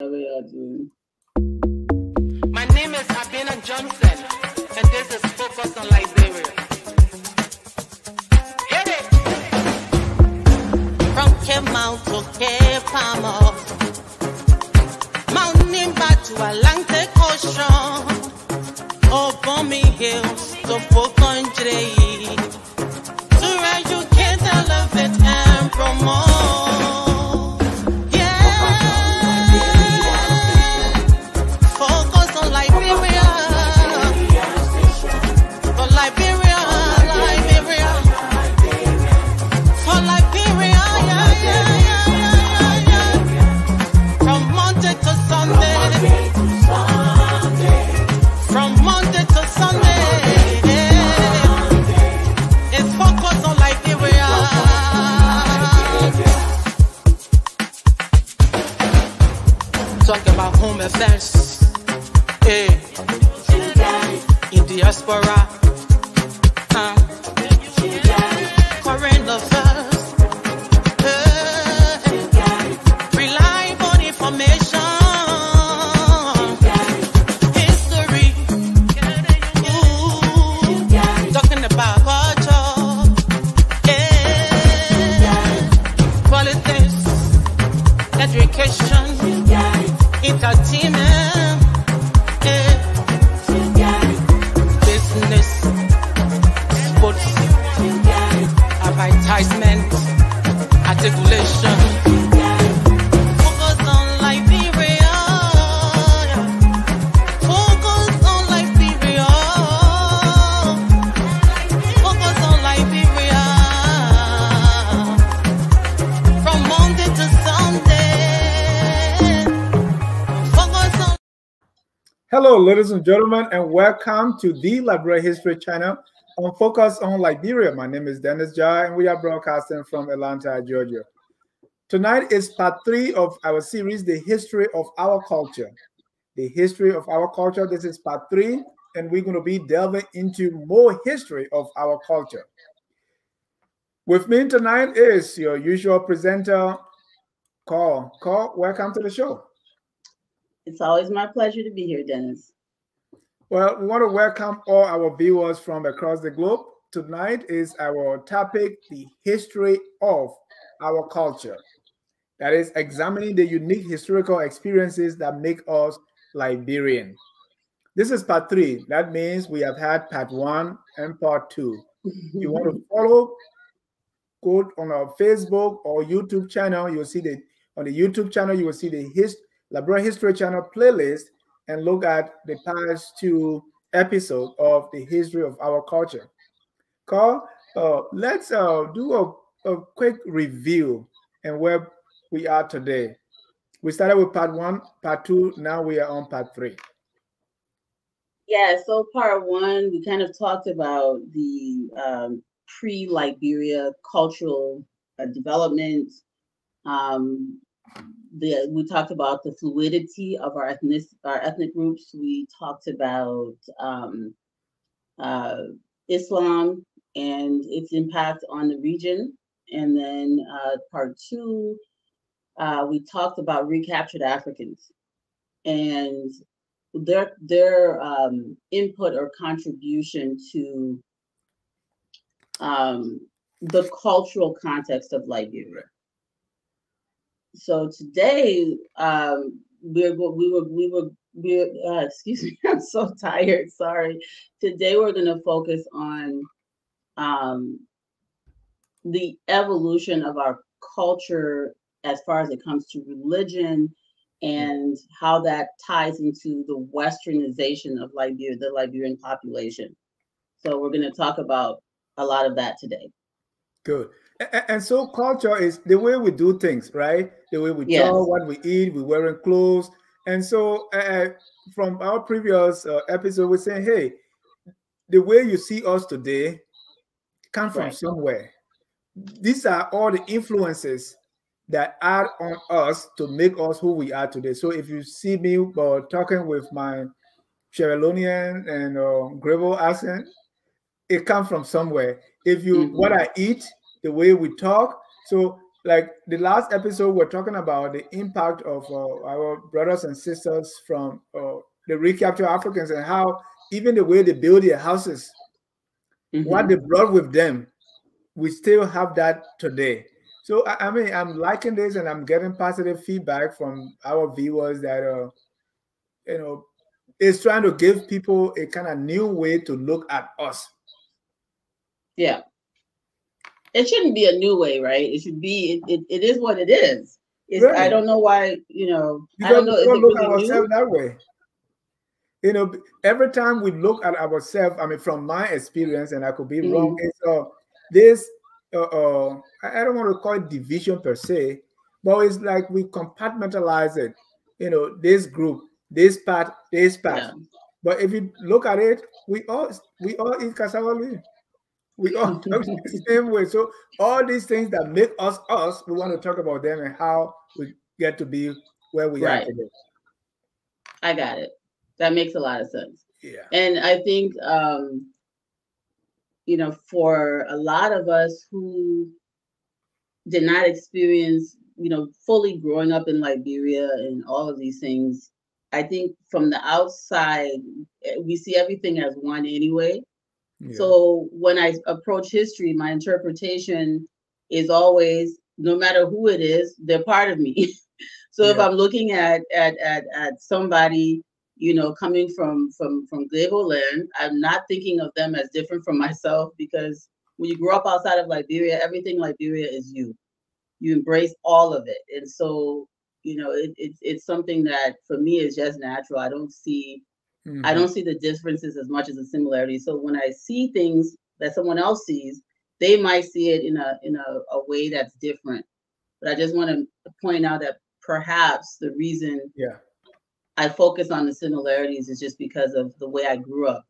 My name is Abina Johnson, and this is Focus on Liberia. Hit it! From Cape Mount to Cape Palmas, Mount Nimba to Atlantic Ocean, Obomi Hills to Pokondre, to educate, elevate, and promote. Affairs. Hey. Eh. In diaspora. Ladies and gentlemen, and welcome to the Liberia History Channel on Focus on Liberia. My name is Dennis Jah, and we are broadcasting from Atlanta, Georgia. Tonight is part three of our series, The History of Our Culture. The History of Our Culture. This is part three, and we're going to be delving into more history of our culture. With me tonight is your usual presenter, Carl. Carl, welcome to the show. It's always my pleasure to be here, Dennis. Well, we want to welcome all our viewers from across the globe. Tonight is our topic, the history of our culture. That is examining the unique historical experiences that make us Liberian. This is part three. That means we have had part one and part two. You want to follow, go on our Facebook or YouTube channel. You'll see the on the YouTube channel, you will see the hist Liberia History Channel playlist and look at the past two episodes of the history of our culture. Carl, uh, let's uh, do a, a quick review and where we are today. We started with part one, part two, now we are on part three. Yeah, so part one, we kind of talked about the um, pre Liberia cultural uh, development. Um, the, we talked about the fluidity of our ethnic our ethnic groups. We talked about um, uh, Islam and its impact on the region. And then uh, part two, uh, we talked about recaptured Africans and their their um, input or contribution to um, the cultural context of Liberia. So today, um, we're we were we were we uh, excuse me, I'm so tired. Sorry. Today we're going to focus on um, the evolution of our culture as far as it comes to religion and how that ties into the westernization of Liberia, the Liberian population. So we're going to talk about a lot of that today. Good. And so culture is the way we do things, right? The way we Yes. talk, what we eat, we wearing clothes. And so uh, from our previous uh, episode, we're saying, hey, the way you see us today come from Right. somewhere. These are all the influences that add on us to make us who we are today. So if you see me uh, talking with my Sierra Leonean and uh, Greville accent, it comes from somewhere. If you Mhm. what I eat, the way we talk, so like the last episode, we're talking about the impact of uh, our brothers and sisters from uh, the recaptured Africans and how even the way they build their houses, Mhm. what they brought with them, we still have that today. So I, I mean, I'm liking this, and I'm getting positive feedback from our viewers that uh, you know, it's trying to give people a kind of new way to look at us. Yeah. It shouldn't be a new way, right? It should be. It, it, it is what it is. It's, I don't know why. You know. I don't know. we Is don't look at really new? ourselves that way. You know, every time we look at ourselves, I mean, from my experience, and I could be wrong, Mhm. it's uh, this, uh, uh, I I don't want to call it division per se, but it's like we compartmentalize it. You know, this group, this part, this part. Yeah. But if you look at it, we all we all eat cassava leaf. We all talk the same way. So all these things that make us us, we want to talk about them and how we get to be where we Right. are today. I got it. That makes a lot of sense. Yeah. And I think, um, you know, for a lot of us who did not experience, you know, fully growing up in Liberia and all of these things, I think from the outside, eh, we see everything as one anyway. Yeah. So when I approach history, my interpretation is always, no matter who it is, they're part of me. so if I'm looking at at at at somebody, you know, coming from from from land, I'm not thinking of them as different from myself because when you grow up outside of Liberia, everything Liberia is you. You embrace all of it, and so you know, it, it's it's something that for me is just natural. I don't see I Mhm. don't see the differences as much as the similarities. So when I see things that someone else sees, they might see it in a in a, a way that's different. But I just want to point out that perhaps the reason Yeah. I focus on the similarities is just because of the way I grew up.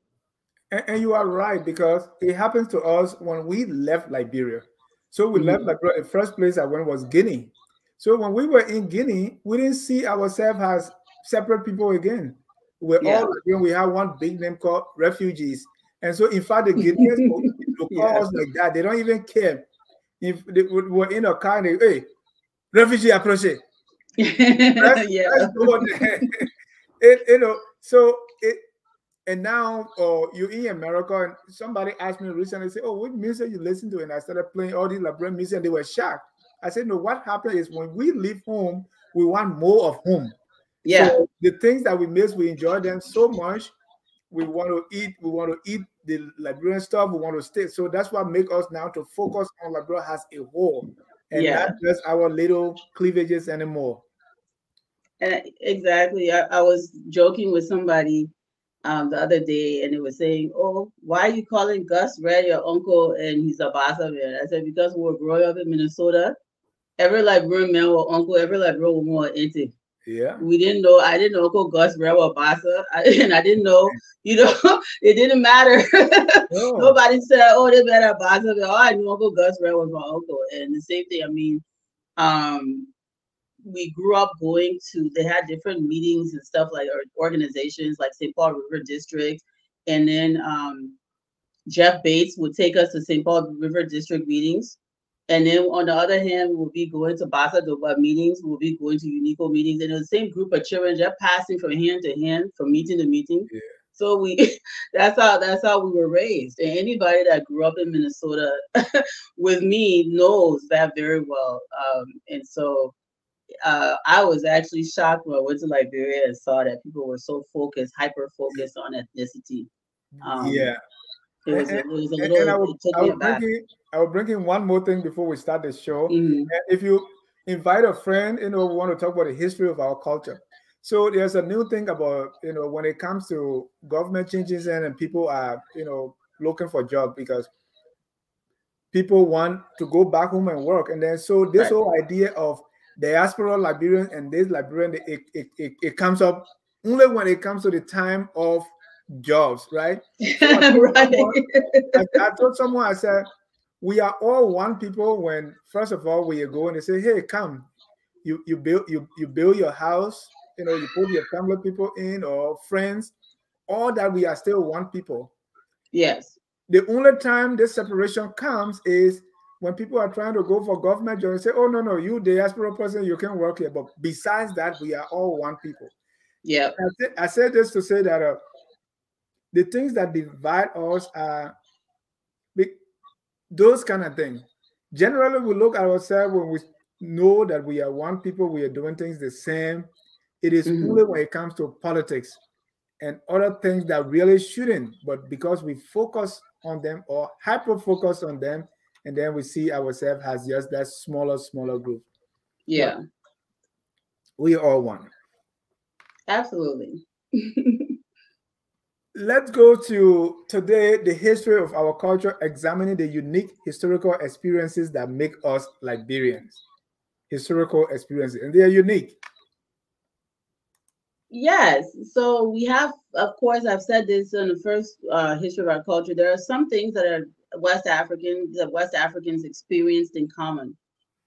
And, and you are right because it happens to us when we left Liberia. So we left Mhm. Liberia. The first place I went was Guinea. So when we were in Guinea, we didn't see ourselves as separate people again. We're Yeah. all Liberian. We have one big name called refugees. And so, in fact, the Guineans will, call Yeah. us like that. They don't even care. If they were were in a car, they, hey, refugee approach yeah. let's go there. it, you know, so it and now uh, you in America and somebody asked me recently, say, Oh, what music you listen to? And I started playing all these Liberian music and they were shocked. I said, No, what happened is when we leave home, we want more of home. Yeah. So the things that we miss, we enjoy them so much. We want to eat, we want to eat the Liberian stuff, we want to stay. So that's what make us now to focus on Liberia as a whole and Yeah. not just our little cleavages anymore. And exactly. I, I was joking with somebody um, the other day, and they were saying, "Oh, why are you calling Gus Red your uncle and he's a Bassa man?" I said, "Because we were growing up in Minnesota. Every Liberian man or uncle, every Liberian woman were into. Yeah. We didn't know. I didn't know Uncle Gus was Bassa, I, and I didn't know. You know, it didn't matter. No. Nobody said, "Oh, they better Bassa." All I knew Uncle Gus Red was my uncle, and the same thing. I mean, um, we grew up going to they had different meetings and stuff like or organizations like St. Paul River District and then um, Jeff Bates would take us to St. Paul River District meetings and then on the other hand we'll be going to Bassa Doba meetings we'll be going to Unico meetings and the same group of children just passing from hand to hand from meeting to meeting Yeah. so we that's how that's how we were raised and anybody that grew up in Minnesota with me knows that very well um, and so uh, I was actually shocked when I went to Liberia and saw that people were so focused, hyper focused on ethnicity. Um, yeah. It was, a, it And- was a little, and I will, I will bring in, I will bring in one more thing before we start the show. Mhm. If you invite a friend, you know, we want to talk about the history of our culture. So there's a new thing about, you know, when it comes to government changes and, and people are, you know, looking for jobs because people want to go back home and work. And then so this Right. whole idea of diaspora Liberian and this Liberian, it, it, it, it comes up only when it comes to the time of jobs, right? So I told right. someone- I, I told someone, I said, we are all one people when first of all we are going, they say, hey, come. You you build you you build your house, you know, you put your family people in or friends, all that we are still one people. Yes. The only time this separation comes is when people are trying to go for government job, say, "Oh no, no, you diaspora person, you can work here." But besides that, we are all one people. Yeah. I, I said this to say that uh, the things that divide us are big, those kind of things. Generally, we look at ourselves when we know that we are one people, we are doing things the same. It is Mhm. only when it comes to politics and other things that really shouldn't, but because we focus on them or hyper focus on them, and then we see ourselves as just that smaller, smaller group. Yeah. We are all one. Absolutely. Let's go to today the history of our culture, examining the unique historical experiences that make us Liberians. Historical experiences, and they are unique. Yes. So we have, of course, I've said this in the first uh, history of our culture. There are some things that are West African that West Africans experienced in common,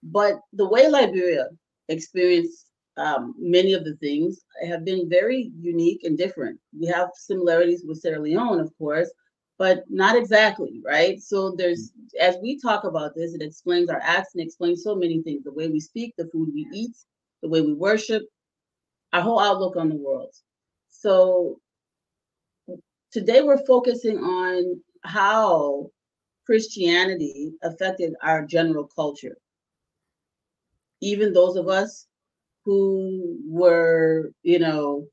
but the way Liberia experienced um, many of the things have been very unique and different. We have similarities with Sierra Leone, of course, but not exactly, right? So there's, as we talk about this, it explains our acts and explains so many things: the way we speak, the food we eat, the way we worship, our whole outlook on the world. So today we're focusing on how Christianity affected our general culture. Even those of us who were, you know,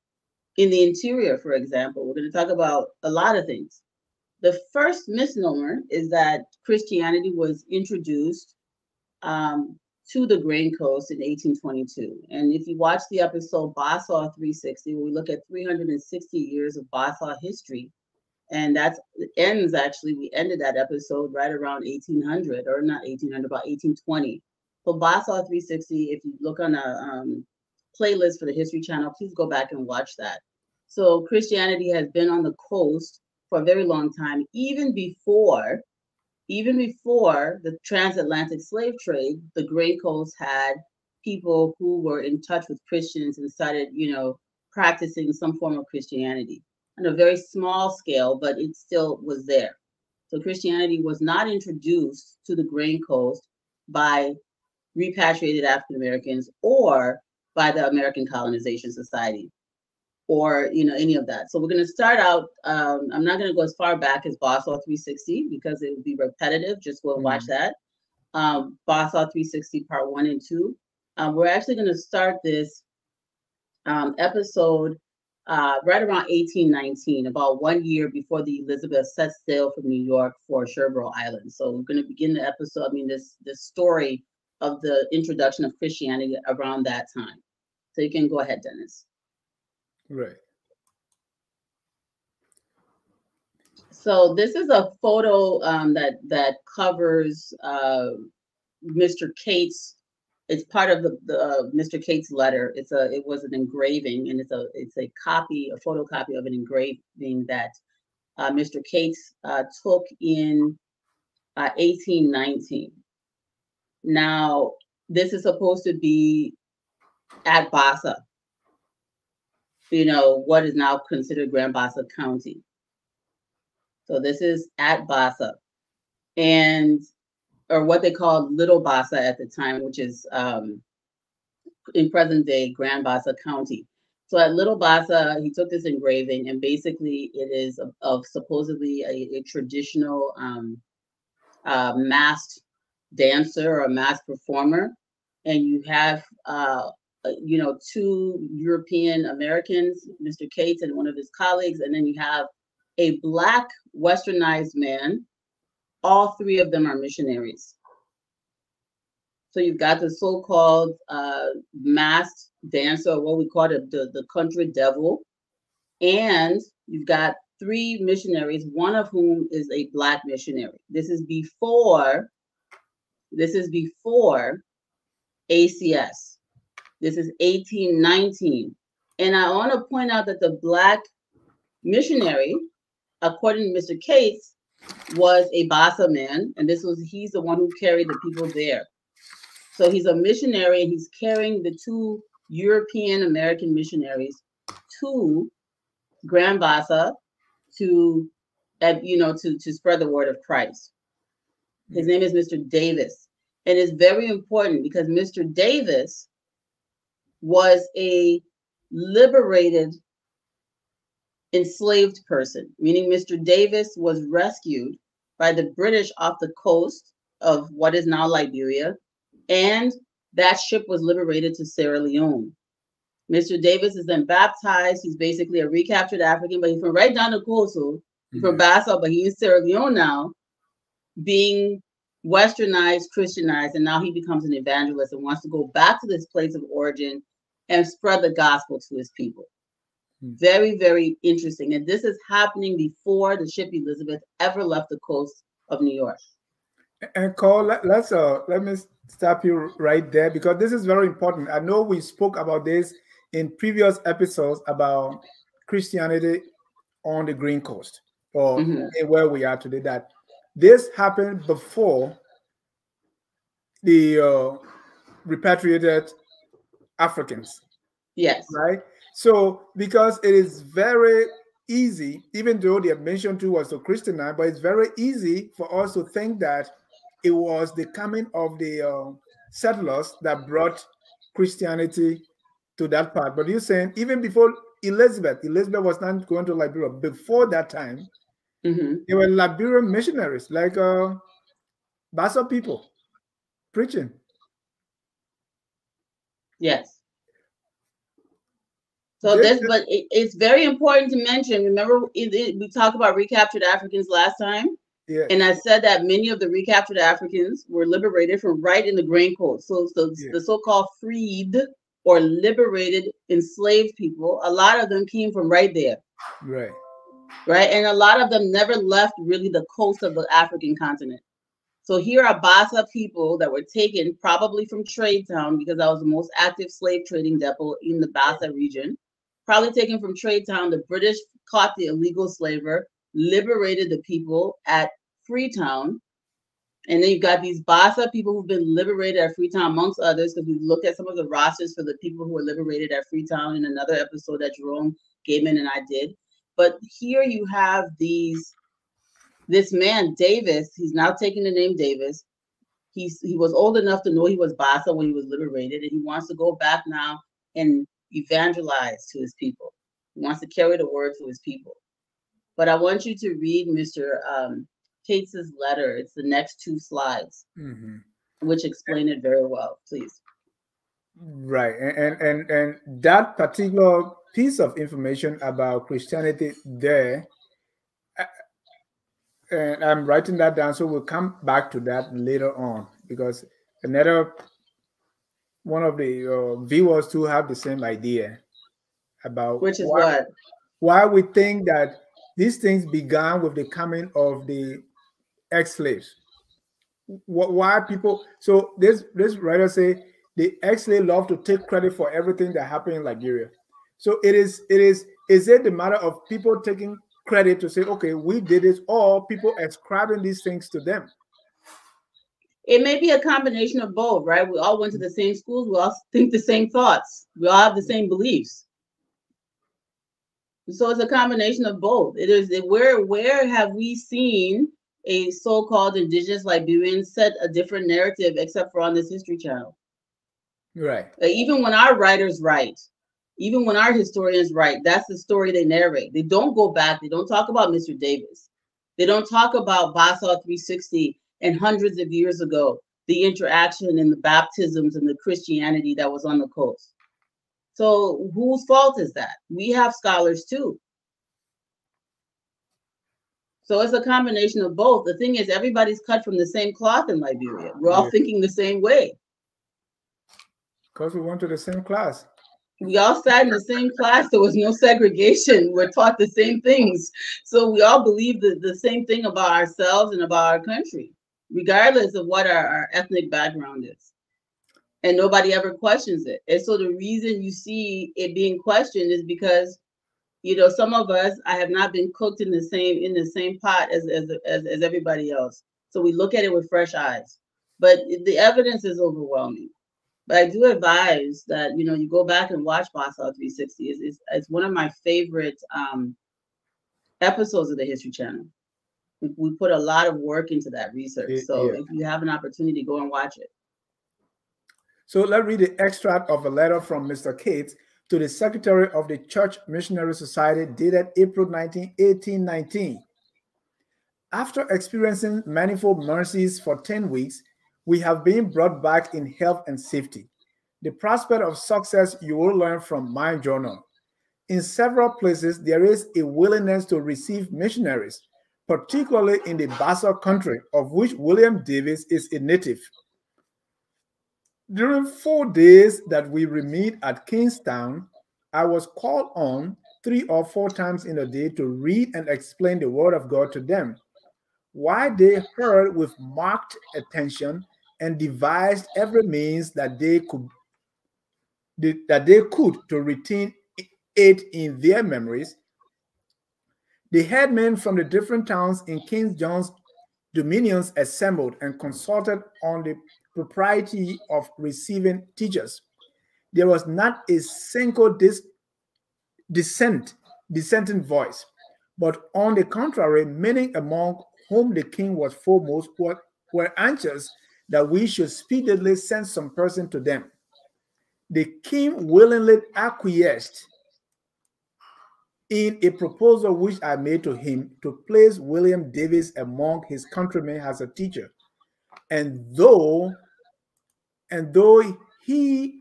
in the interior, for example, we're going to talk about a lot of things. The first misnomer is that Christianity was introduced um, to the Grain Coast in 1822. And if you watch the episode Bassa 360, we look at 360 years of Bassa history. And that ends actually, we ended that episode right around 1800, or not 1800, about 1820. So Bassa 360, if you look on a um, playlist for the History Channel, please go back and watch that. So Christianity has been on the coast for a very long time, even before even before the transatlantic slave trade, the Grain Coast had people who were in touch with Christians and started, you know, practicing some form of Christianity on a very small scale, but it still was there. So Christianity was not introduced to the Grain Coast by repatriated African Americans or by the American Colonization Society or you know any of that. So we're going to start out. Um, I'm not going to go as far back as Bassa 360 because it would be repetitive. Just go and watch that. Um, Bassa 360 part one and two. Um, we're actually going to start this um, episode uh, right around 1819, about one year before the Elizabeth set sail from New York for Sherbro Island. So we're going to begin the episode. I mean, this this story of the introduction of Christianity around that time. So you can go ahead, Dennis. Right. So this is a photo um, that that covers uh, Mr. Cates. It's part of the, the uh, Mr. Cates letter. It's a it was an engraving and it's a it's a copy a photocopy of an engraving that uh, Mr. Cates uh, took in 1819. Now this is supposed to be at Bassa, you know, what is now considered Grand Bassa County. So this is at Bassa, and or what they called Little Bassa at the time, which is um, in present day Grand Bassa County. So at Little Bassa, he took this engraving, and basically it is of, supposedly a, a traditional um, uh, masked dancer or a masked performer, and you have uh, uh, you know, two European Americans, Mr. Cates and one of his colleagues, and then you have a black westernized man. All three of them are missionaries. So you've got the so-called uh, masked dancer, what we call it, the, the country devil, and you've got three missionaries, one of whom is a black missionary. This is before, this is before ACS. This is 1819. And I want to point out that the Black missionary, according to Mr. Cates, was a Bassa man. And this was, he's the one who carried the people there. So he's a missionary and he's carrying the two European American missionaries to Grand Bassa to, uh, you know, to, to spread the word of Christ. His name is Mr. Davis. And it's very important because Mr. Davis was a liberated enslaved person, meaning Mr. Davis was rescued by the British off the coast of what is now Liberia, and that ship was liberated to Sierra Leone. Mr. Davis is then baptized. He's basically a recaptured African, but he's from right down the coast, so he's from Bassa, but he's in Sierra Leone now, being westernized, Christianized, and now he becomes an evangelist and wants to go back to this place of origin and spread the gospel to his people. Very, very interesting. And this is happening before the ship Elizabeth ever left the coast of New York. And Cole, let, us uh let me stop you right there because this is very important. I know we spoke about this in previous episodes about Christianity on the Grain Coast or Mhm. where we are today. That this happened before the uh, repatriated Africans, Yes. right? So because it is very easy, even though the admission to was to Christianize, but it's very easy for us to think that it was the coming of the uh, settlers that brought Christianity to that part. But you're saying even before Elizabeth, Elizabeth was not going to Liberia. Before that time, hmm there were Liberian missionaries like uh, Bassa people preaching. Yes. So This- this, but it, it's very important to mention. Remember, it, it- we talked about recaptured Africans last time, Yeah. and I said that many of the recaptured Africans were liberated from right in the Grain Coast. So, so Yeah. the so-called freed or liberated enslaved people, a lot of them came from right there, right. Right? And a lot of them never left really the coast of the African continent. So here are Bassa people that were taken probably from Trade Town because that was the most active slave trading depot in the Bassa region. Probably taken from Trade Town. The British caught the illegal slaver, liberated the people at Freetown. And then you've got these Bassa people who've been liberated at Freetown, amongst others, because we looked at some of the rosters for the people who were liberated at Freetown in another episode that Jerome Gaiman and I did. But here you have these this man Davis, he's now taking the name Davis. He's he was old enough to know he was Bassa when he was liberated, and he wants to go back now and evangelize to his people. He wants to carry the word to his people. But I want you to read Mr. Um, Cates's letter. It's the next two slides, Mhm. which explain it very well. Please. Right, and, and and and that particular piece of information about Christianity there, and I'm writing that down, so we'll come back to that later on because another one of the uh, viewers too have the same idea about Which is why, what? why we think that these things began with the coming of the ex-slaves. Why people? So this this writer say the ex-slave love to take credit for everything that happened in Liberia. So it is it is is it the matter of people taking credit to say okay we did this or people ascribing these things to them? It may be a combination of both, right? We all went to the same schools. We all think the same thoughts. We all have the same beliefs. So it's a combination of both. It is where where have we seen a so-called indigenous Liberian set a different narrative except for on this history channel? Right. Like, even when our writers write, even when our historians write, that's the story they narrate. They don't go back. They don't talk about Mr. Davis. They don't talk about Bassa 360 and hundreds of years ago, the interaction and the baptisms and the Christianity that was on the coast. So whose fault is that? We have scholars too. So it's a combination of both. The thing is, everybody's cut from the same cloth in Liberia. We're all Yeah. thinking the same way. Because we went to the same class. We all sat in the same class. There was no segregation. We're taught the same things. So we all believe the, the same thing about ourselves and about our country, regardless of what our, our ethnic background is. And nobody ever questions it. And so the reason you see it being questioned is because, you know, some of us, I have not been cooked in the same in the same pot as as, as, as everybody else. So we look at it with fresh eyes. But the evidence is overwhelming. But I do advise that you know you go back and watch Bassa 360. It's, it's, it's one of my favorite um, episodes of the History Channel. We, we put a lot of work into that research. So yeah. if you have an opportunity, go and watch it. So let's read the extract of a letter from Mr. Cates to the Secretary of the Church Missionary Society dated April 19, 1819. After experiencing manifold mercies for 10 weeks, we have been brought back in health and safety. The prospect of success you will learn from my journal. In several places, there is a willingness to receive missionaries, particularly in the Bassa country, of which William Davis is a native. During four days that we remained at Kingstown, I was called on three or four times in a day to read and explain the Word of God to them. Why they heard with marked attention and devised every means that they could that they could to retain it in their memories. The headmen from the different towns in King John's dominions assembled and consulted on the propriety of receiving teachers. There was not a single dis- dissent, dissenting voice, but on the contrary, many among whom the king was foremost were, were anxious that we should speedily send some person to them. The king willingly acquiesced in a proposal which I made to him to place William Davis among his countrymen as a teacher. And though and though he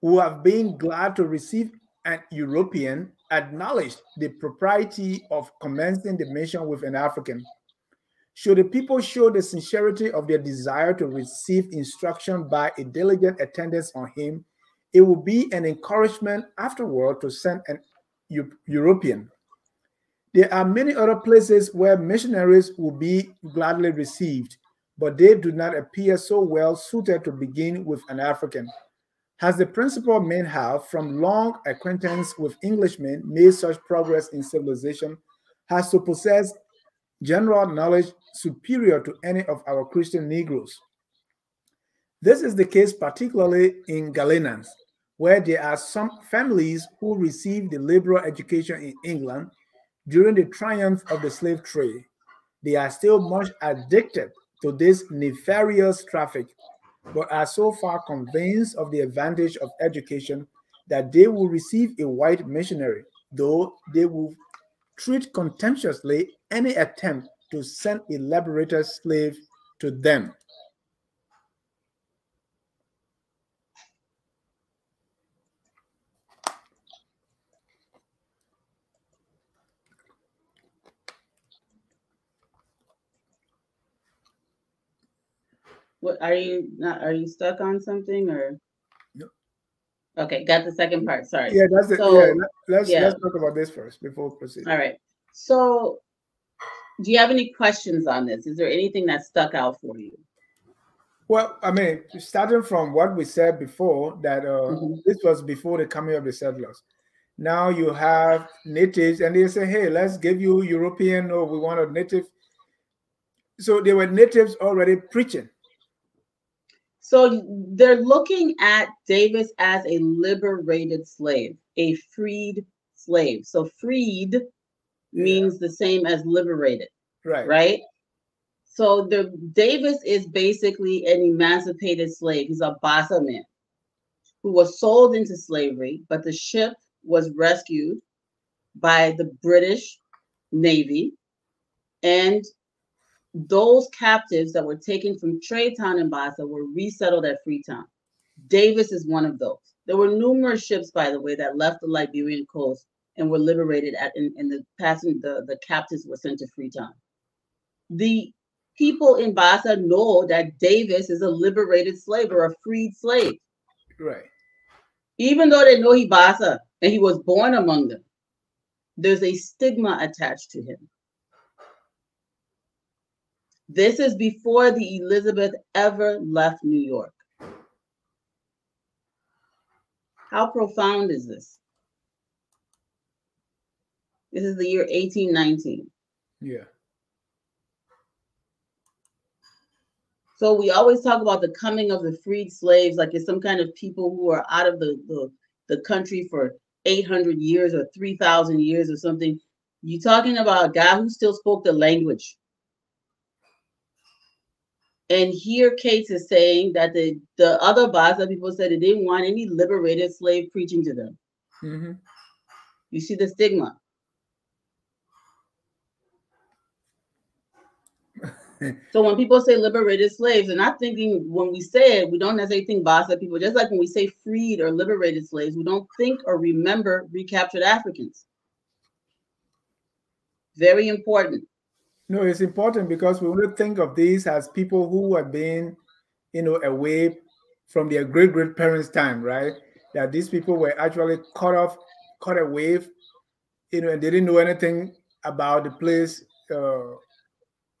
would have been glad to receive an European, acknowledged the propriety of commencing the mission with an African. Should the people show the sincerity of their desire to receive instruction by a diligent attendance on him, it will be an encouragement afterward to send an European. There are many other places where missionaries will be gladly received, but they do not appear so well suited to begin with an African. Has the principal men have, from long acquaintance with Englishmen, made such progress in civilization, has to possess general knowledge superior to any of our Christian Negroes. This is the case particularly in Gallinas, where there are some families who received the liberal education in England during the triumph of the slave trade. They are still much addicted to this nefarious traffic, but are so far convinced of the advantage of education that they will receive a white missionary, though they will treat contemptuously any attempt to send a liberated slave to them. What are you not? Are you stuck on something or? No. Okay, got the second part. Sorry. Yeah, that's it. So, yeah, let- let's yeah. let's talk about this first before proceeding. All right. So, do you have any questions on this? Is there anything that stuck out for you? Well, I mean, starting from what we said before, that uh, Mhm. this was before the coming of the settlers. Now you have natives, and they say, "Hey, let's give you European, or we want a native." So there were natives already preaching. So they're looking at Davis as a liberated slave, a freed slave. So freed means the same as liberated, Right. right? So the Davis is basically an emancipated slave. He's a Bassa man who was sold into slavery, but the ship was rescued by the British Navy and those captives that were taken from Trade Town and Bassa were resettled at Freetown. Davis is one of those. There were numerous ships, by the way, that left the Liberian coast and were liberated at in, in the passing the, the captives were sent to Freetown. The people in Bassa know that Davis is a liberated slave or a freed slave, Right. even though they know he Bassa and he was born among them. There's a stigma attached to him. This is before the Elizabeth ever left New York. How profound is this? This is the year 1819. Yeah. So we always talk about the coming of the freed slaves like it's some kind of people who are out of the, the, the country for 800 years or 3,000 years or something. You're talking about a guy who still spoke the language. And here Cates is saying that the, the other Bassa people said they didn't want any liberated slave preaching to them. Mhm. You see the stigma. So when people say liberated slaves, they're not thinking when we say it, we don't necessarily think Bassa people. Just like when we say freed or liberated slaves, we don't think or remember recaptured Africans. Very important. No, it's important because we to think of these as people who have been, you know, away from their great great parents' time, right? That these people were actually cut off, cut away, you know, and they didn't know anything about the place uh,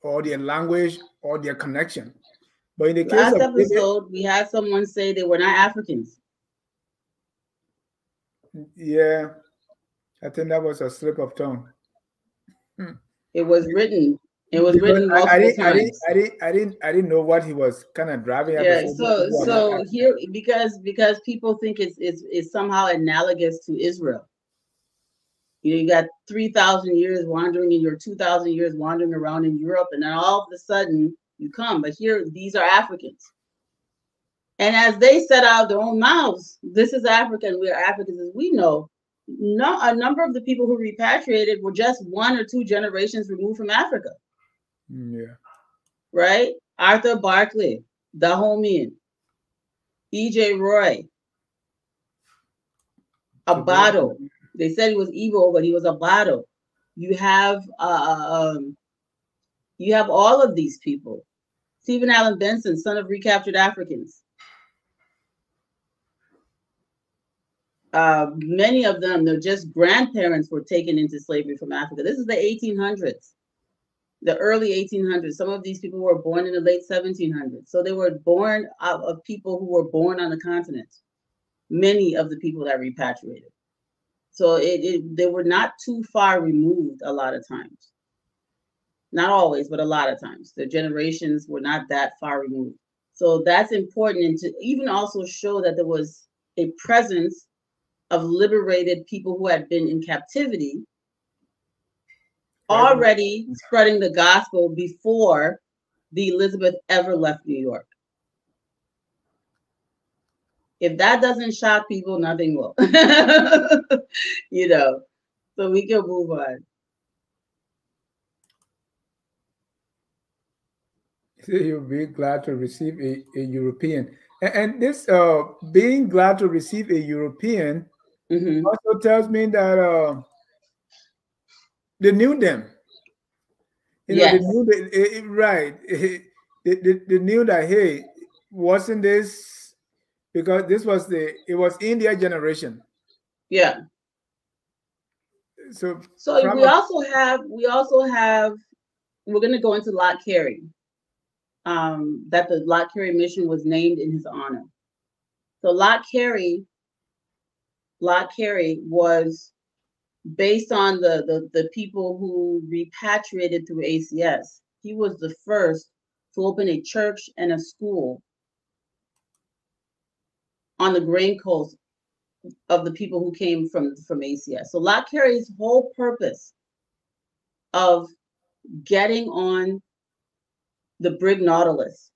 or their language or their connection. But in the case Last of David- episode, we had someone say they were not Africans. yeah, I think that was a slip of tongue. It was written. It was Because written I, I didn't, I didn't. I didn't, I didn't, I didn't know what he was kind of driving at. Yeah, so so here because because people think it's it's, it's somehow analogous to Israel. You know, you got three thousand years wandering in your two thousand years wandering around in Europe, and then all of a sudden you come. But here, these are Africans. And as they set out their own mouths, this is African, we are Africans, as we know. No, a number of the people who repatriated were just one or two generations removed from Africa Mm, yeah. right? Arthur Barclay, Dahomian, E.J. Roye, Abato. They said he was evil, but he was Abato. You have uh, um, you have all of these people. Stephen Allen Benson, son of recaptured Africans. Uh, many of them, they're just grandparents were taken into slavery from Africa. This is the 1800s the early 1800s. Some of these people were born in the late 1700s. So they were born of people who were born on the continent. Many of the people that repatriated. So it, it they were not too far removed a lot of times. Not always, but a lot of times. The generations were not that far removed. So that's important and to even also show that there was a presence of liberated people who had been in captivity already spreading the gospel before the Elizabeth ever left New York. If that doesn't shock people, nothing will. you know, so we can move on. So you'll be glad to receive a, a European. And, and this uh, being glad to receive a European Mhm. also tells me that uh, they knew them. You know, they knew that, eh, eh, right. They, they, they knew that, hey, wasn't this because this was the, it was in their generation. Yeah. So, So we also have we also have we're going to go into Lot Carey. Um, that the Lot Carey mission was named in his honor. So Lot Carey, Lot Carey was based on the, the the people who repatriated through ACS. He was the first to open a church and a school on the Grain Coast of the people who came from from ACS. So Lot Carey's whole purpose of getting on the brig Nautilus,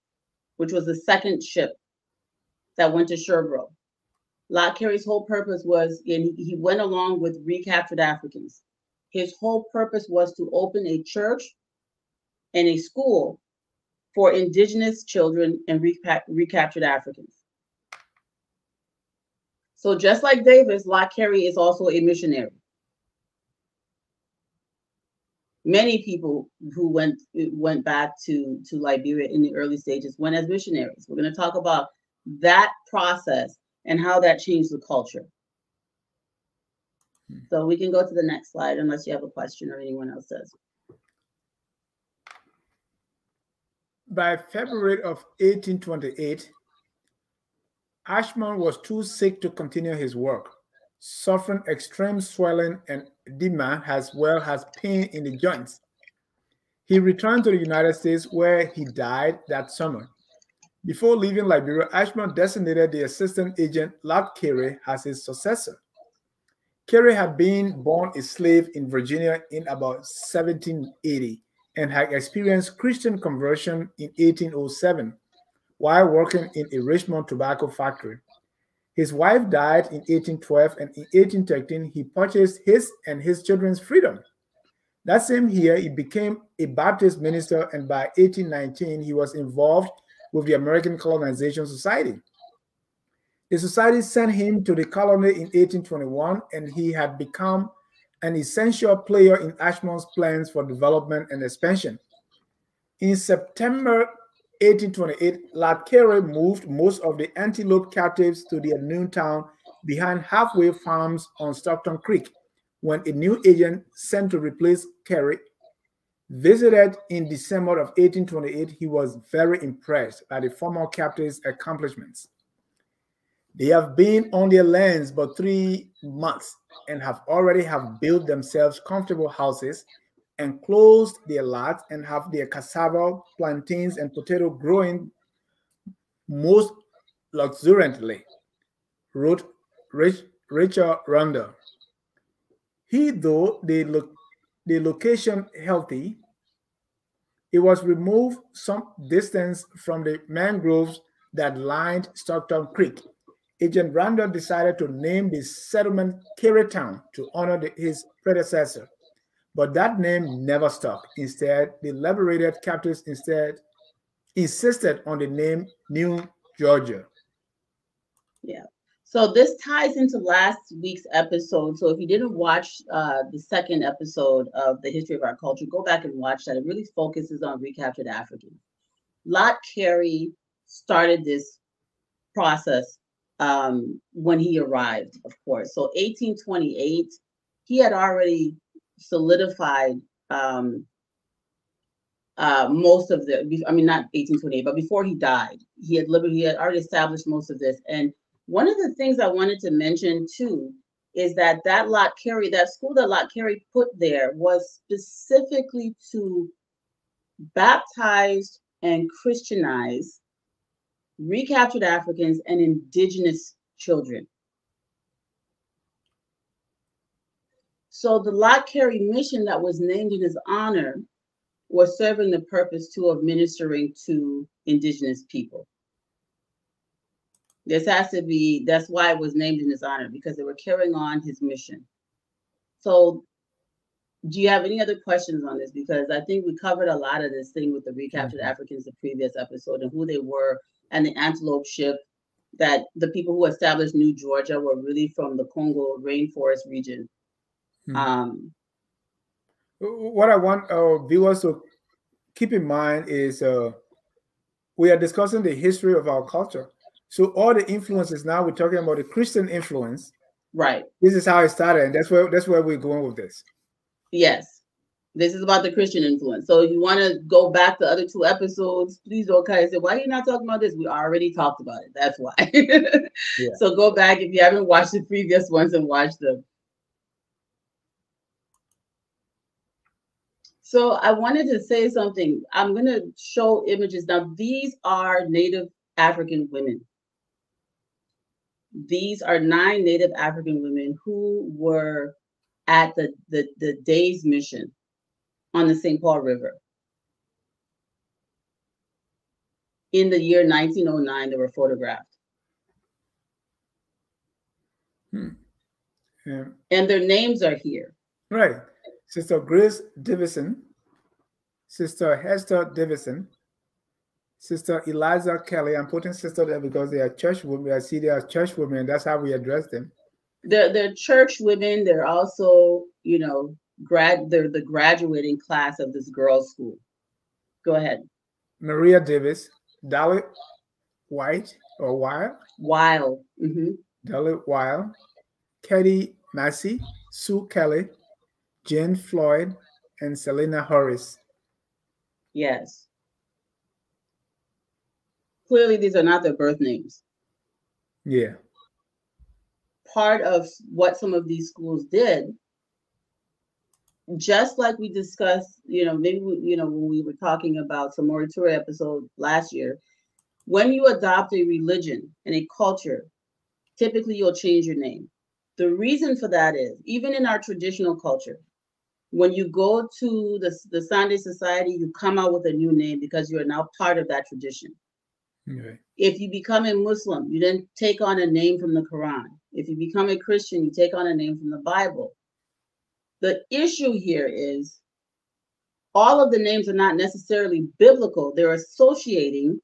which was the second ship that went to Sherbro. Lot Carey's whole purpose was, and he, went along with recaptured Africans. His whole purpose was to open a church and a school for indigenous children and recaptured Africans. So just like Davis, Lot Carey is also a missionary. Many people who went went back to, to Liberia in the early stages went as missionaries. We're going to talk about that process and how that changed the culture. Hmm. So we can go to the next slide unless you have a question or anyone else does. by February of 1828, Ashmun was too sick to continue his work, suffering extreme swelling and edema as well as pain in the joints. He returned to the United States where he died that summer. Before leaving Liberia, Ashmun designated the assistant agent Lot Carey as his successor. Carey had been born a slave in Virginia in about 1780 and had experienced Christian conversion in 1807 while working in a Richmond tobacco factory. His wife died in 1812, and in 1813, he purchased his and his children's freedom. That same year, he became a Baptist minister, and by 1819, he was involved with the American Colonization Society. The society sent him to the colony in 1821, and he had become an essential player in Ashmun's plans for development and expansion. In September 1828, Lot Carey moved most of the antelope captives to their new town behind halfway farms on Stockton Creek when a new agent sent to replace Carey visited in December of 1828, he was very impressed by the former captive's accomplishments. They have been on their lands but three months and have already have built themselves comfortable houses enclosed their lots and have their cassava, plantains, and potato growing most luxuriantly, wrote Rich, Richard Randall. He, though the, lo the location healthy, it was removed some distance from the mangroves that lined Stockton Creek. Agent Randall decided to name the settlement Town to honor the, his predecessor. But that name never stuck. Instead, the liberated captives instead insisted on the name New Georgia. Yeah. So this ties into last week's episode. So if you didn't watch uh, the second episode of the history of our culture, go back and watch that. It really focuses on recaptured Africans. Lot Carey started this process um, when he arrived, of course. So 1828, he had already solidified um, uh, most of the, I mean, not 1828, but before he died, he had, he had already established most of this. And one of the things I wanted to mention too is that that Lot Carey, that school that Lot Carey put there was specifically to baptize and Christianize recaptured Africans and indigenous children. So the Lot Carey mission that was named in his honor was serving the purpose too of ministering to indigenous people. This has to be, that's why it was named in his honor, because they were carrying on his mission. So do you have any other questions on this? Because I think we covered a lot of this thing with the recaptured mm-hmm. Africans the previous episode and who they were and the antelope ship that the people who established New Georgia were really from the Congo rainforest region. Hmm. Um, what I want our viewers to keep in mind is uh, we are discussing the history of our culture. So all the influences now we're talking about the Christian influence. Right. This is how it started, and that's where that's where we're going with this. Yes. This is about the Christian influence. So if you want to go back to other two episodes, please don't kind of say, why are you not talking about this? We already talked about it. That's why. yeah. So go back if you haven't watched the previous ones and watch them. So I wanted to say something. I'm going to show images. Now, these are Native African women. These are nine Native African women who were at the, the, the Days mission on the St. Paul River. In the year 1909, they were photographed. Hmm. Yeah. And their names are here. Right. Sister Grace Davison, Sister Hester Davison, Sister Eliza Kelly. I'm putting sister there because they are church women. I see they are church women. That's how we address them. They're, they're church women. They're also, you know, grad. They're the graduating class of this girls' school. Go ahead. Maria Davis, Dolly White or Wild. Wild. Mm-hmm. Dolly Wild, Katie Massey, Sue Kelly, Jane Floyd, and Selena Harris. Yes. Clearly, these are not their birth names. Yeah. Part of what some of these schools did, just like we discussed, you know, maybe, we, you know, when we were talking about Samori Toure episode last year, when you adopt a religion and a culture, typically you'll change your name. The reason for that is, even in our traditional culture, when you go to the, the Sande Society, you come out with a new name because you are now part of that tradition. Okay. If you become a Muslim, you then take on a name from the Quran. If you become a Christian, you take on a name from the Bible. The issue here is all of the names are not necessarily biblical. They're associating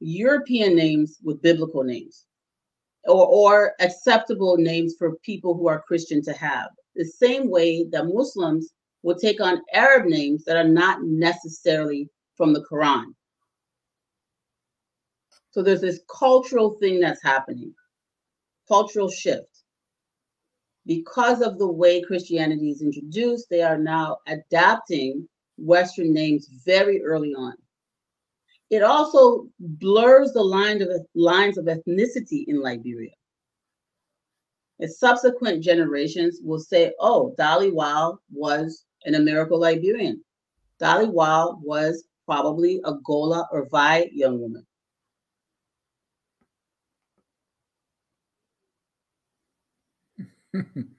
European names with biblical names or, or acceptable names for people who are Christian to have. The same way that Muslims will take on Arab names that are not necessarily from the Quran. So there's this cultural thing that's happening, cultural shift. Because of the way Christianity is introduced, they are now adapting Western names very early on. It also blurs the line of lines of ethnicity in Liberia. As subsequent generations will say, oh, Dolly Wow was an American Liberian. Dolly Wow was probably a Gola or Vai young woman.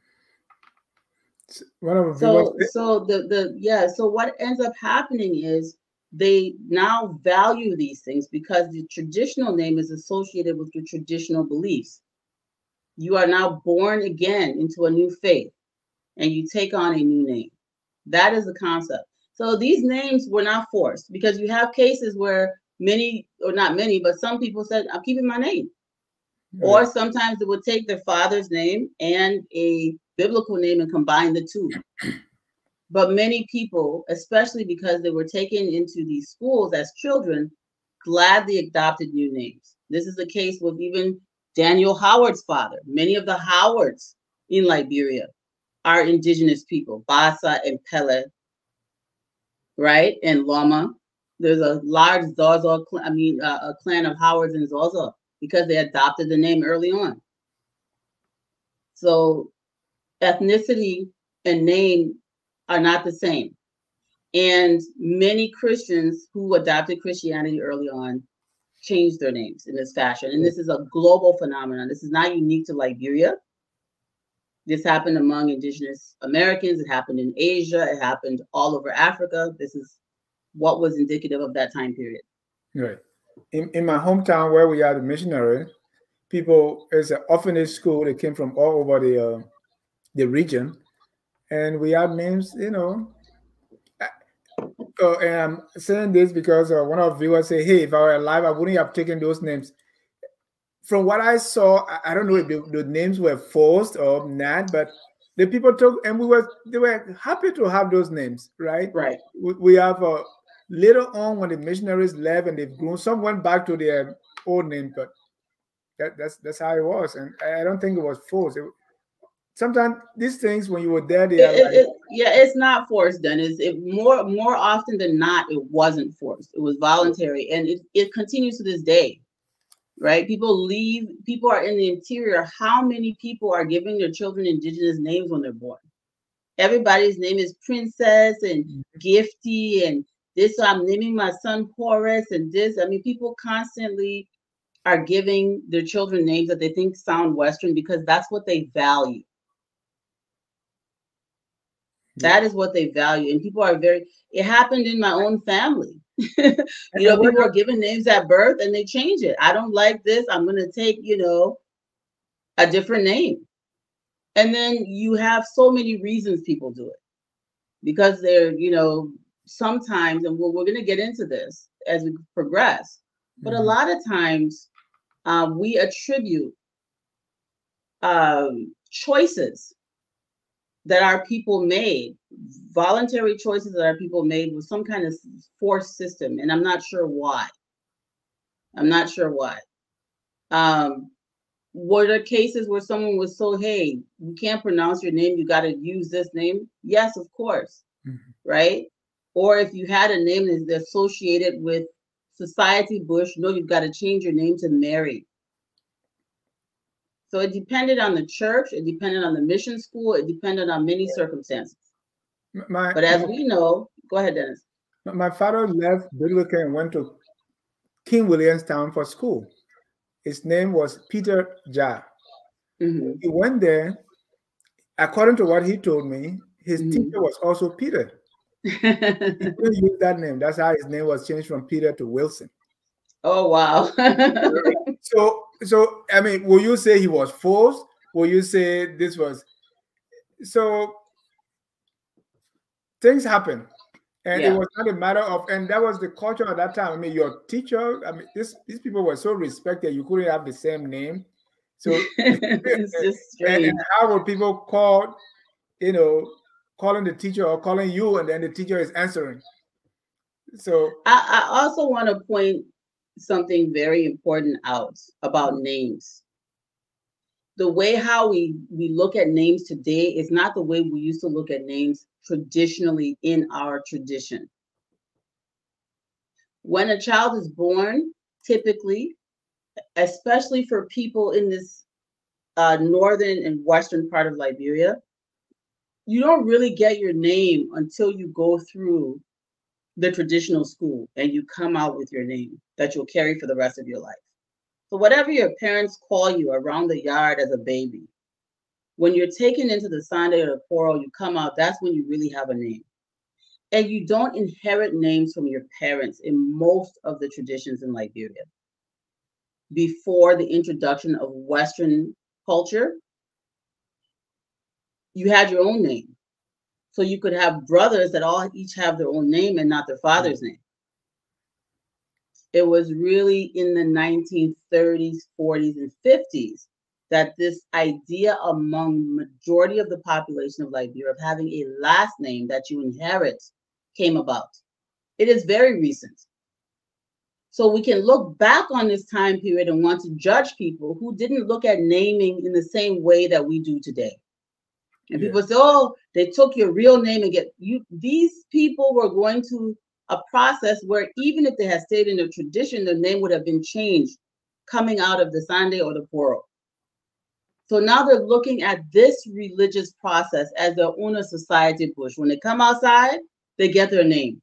So, so the the yeah. So what ends up happening is they now value these things because the traditional name is associated with your traditional beliefs. You are now born again into a new faith, and you take on a new name. That is the concept. So these names were not forced because you have cases where many, or not many, but some people said, "I'm keeping my name." Or sometimes they would take their father's name and a biblical name and combine the two. But many people, especially because they were taken into these schools as children, gladly adopted new names. This is the case with even Daniel Howard's father. Many of the Howards in Liberia are indigenous people, Bassa and Kpelle, right? And Loma. There's a large cl- I mean, uh, a clan of Howards in Zorzor because they adopted the name early on. So ethnicity and name are not the same. And many Christians who adopted Christianity early on changed their names in this fashion. And this is a global phenomenon. This is not unique to Liberia. This happened among indigenous Americans, it happened in Asia, it happened all over Africa. This is what was indicative of that time period. Right. In, in my hometown where we are the missionary, people it's an orphanage school. They came from all over the uh, the region, and we have names. You know, uh, and I'm saying this because uh, one of the viewers say, "Hey, if I were alive, I wouldn't have taken those names." From what I saw, I, I don't know if the, the names were forced or not, but the people took, and we were they were happy to have those names, right? Right. we, we have uh, later on when the missionaries left and they've grown, some went back to their old name, but that, that's that's how it was, and I don't think it was forced. It, sometimes these things, when you were there, they It- like, it- yeah, it's not forced, Dennis. It more more often than not, it wasn't forced. It was voluntary, and it, it continues to this day. Right? People leave. People are in the interior. How many people are giving their children indigenous names when they're born? Everybody's name is Princess and mm-hmm. Gifty and this. I'm naming my son Horace and this. I mean, people constantly are giving their children names that they think sound Western because that's what they value. That is what they value. And people are very, it happened in my own family. you know, people are given names at birth and they change it. I don't like this. I'm going to take, you know, a different name. And then you have so many reasons people do it because they're, you know, sometimes, and we're, we're going to get into this as we progress, but a Mhm. lot of times um, we attribute um, choices that our people made, voluntary choices that our people made with some kind of forced system, and I'm not sure why. I'm not sure why. Um, were there cases where someone was so, hey, you can't pronounce your name, you got to use this name? Yes, of course, Mhm. right? Or if you had a name that's associated with Society Bush, no, you've got to change your name to Mary. So it depended on the church, it depended on the mission school, it depended on many circumstances. my, But as we know, go ahead, Dennis. my father left Biblical and went to King Williamstown for school. His name was Peter Jah. Mhm. He went there, according to what he told me, his Mhm. teacher was also Peter. He couldn't use that name. That's how his name was changed from Peter to Wilson. oh wow. So, so I mean, will you say he was forced? Will you say this was so? Things happen, and Yeah. it was not a matter of, and that was the culture at that time. I mean, your teacher. I mean, this these people were so respected. You couldn't have the same name. So, it's just and, and how would people call? You know, calling the teacher or calling you, and then the teacher is answering. So, I, I also want to point something very important out about names. The way how we, we look at names today is not the way we used to look at names traditionally in our tradition. When a child is born, typically, especially for people in this uh, northern and western part of Liberia, you don't really get your name until you go through the traditional school and you come out with your name that you'll carry for the rest of your life. So whatever your parents call you around the yard as a baby, when you're taken into the Sande or the Poro, you come out, that's when you really have a name. And you don't inherit names from your parents in most of the traditions in Liberia. Before the introduction of Western culture, you had your own name. So you could have brothers that all each have their own name and not their father's mm-hmm. name. It was really in the 1930s, 40s, and 50s that this idea among majority of the population of Liberia of having a last name that you inherit came about. It is very recent. So we can look back on this time period and want to judge people who didn't look at naming in the same way that we do today. And Yeah. people say, oh, they took your real name and get you. These people were going to a process where even if they had stayed in the tradition, their name would have been changed coming out of the Sande or the Poro. So now they're looking at this religious process as their own society bush. When they come outside, they get their name.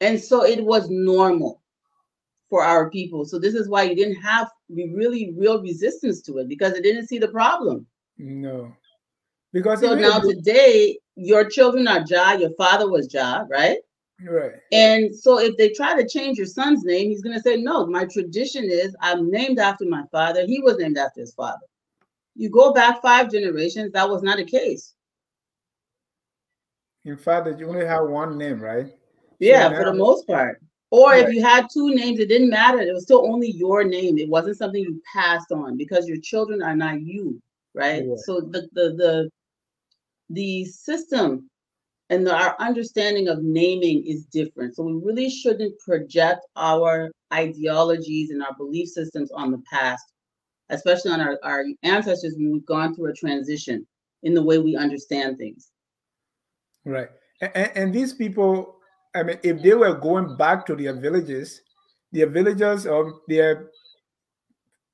And so it was normal for our people. So this is why you didn't have re- really real resistance to it because they didn't see the problem. no, because So now if- today, your children are Jah, your father was Jah, right? right. And so if they try to change your son's name, he's going to say, No, my tradition is I'm named after my father. He was named after his father. You go back five generations, that was not the case. In fact, that you only have one name, right? Yeah, now- for the most part. Or if you had two names, it didn't matter. It was still only your name. It wasn't something you passed on because your children are not you, right? Right. So the the the the system and the, our understanding of naming is different. So we really shouldn't project our ideologies and our belief systems on the past, especially on our, our ancestors when we've gone through a transition in the way we understand things. Right. And, and these people, I mean, if they were going back to their villages, their villagers or their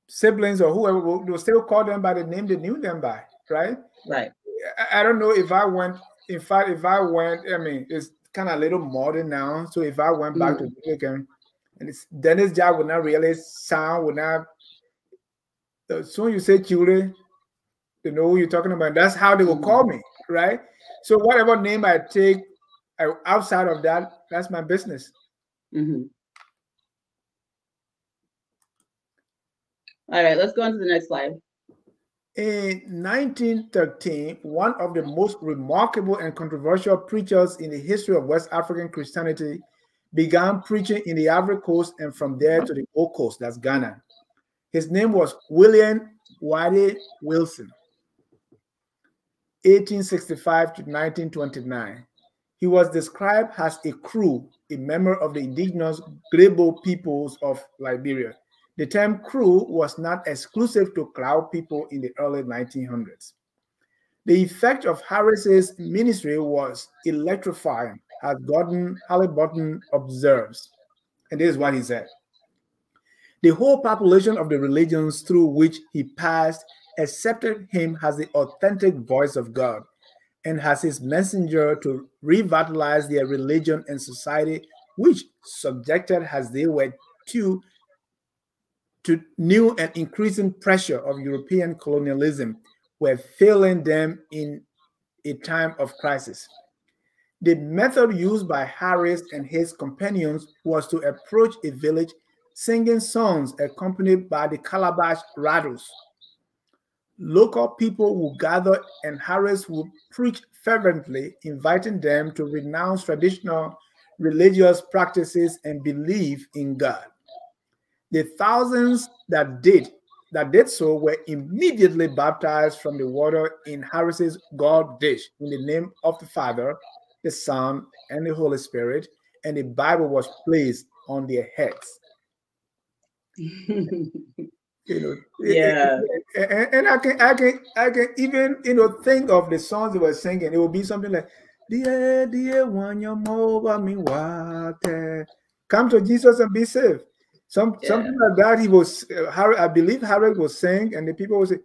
siblings or whoever will, will still call them by the name they knew them by, right? Right. I, I don't know if I went, in fact, if I went, I mean, it's kind of a little modern now. So if I went back to Dominican and it's Dennis job would not really sound, would not, as soon you say Chile, you know who you're talking about. That's how they will Mhm. call me, right? So whatever name I take uh, outside of that, that's my business. hmm All right, let's go on to the next slide. In 1913, one of the most remarkable and controversial preachers in the history of West African Christianity began preaching in the Ivory Coast and from there to the Gold Coast, that's Ghana. His name was William Wade Wilson, 1865 to 1929. He was described as a Kru, a member of the indigenous Grebo peoples of Liberia. The term Kru was not exclusive to Klao people in the early 1900s. The effect of Harris's ministry was electrifying, as Gordon Haliburton observes. And this is what he said. The whole population of the religions through which he passed accepted him as the authentic voice of God and as his messenger to revitalize their religion and society, which subjected as they were to to new and increasing pressure of European colonialism were failing them in a time of crisis. The method used by Harris and his companions was to approach a village singing songs accompanied by the calabash rattles. Local people would gather and Harris would preach fervently, inviting them to renounce traditional religious practices and believe in God. The thousands that did that did so were immediately baptized from the water in Harris's God dish in the name of the Father, the Son, and the Holy Spirit, and the Bible was placed on their heads. you know, Yeah. and, and I can, I can, I can even, you know, think of the songs they were singing. It would be something like, "Dear, dear one, your mobile me water." Come to Jesus and be saved. Some Yeah. something like that. He was, uh, Harry, I believe Harry was saying, and the people would say,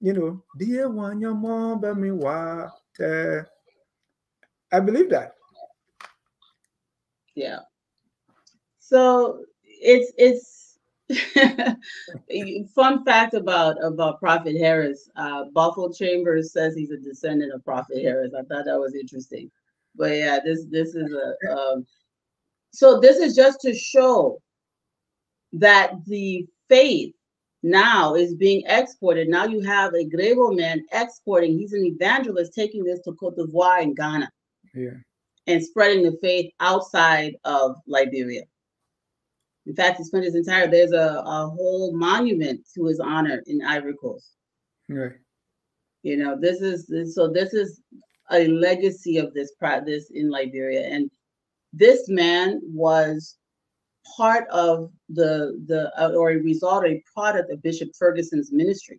you know, "Dear one, your mobile me water." I believe that. Yeah. So it's it's fun fact about about Prophet Harris. Uh, Buffalo Chambers says he's a descendant of Prophet Harris. I thought that was interesting. But yeah, this this is a um, so this is just to show that the faith now is being exported. Now you have a Grebo man exporting. He's an evangelist taking this to Cote d'Ivoire and Ghana Yeah. and spreading the faith outside of Liberia. In fact, he spent his entire there's a, a whole monument to his honor in Ivory Coast. Right. You know, this is this, so this is a legacy of this practice in Liberia, and this man was part of the the uh, or a result, a product of Bishop Ferguson's ministry.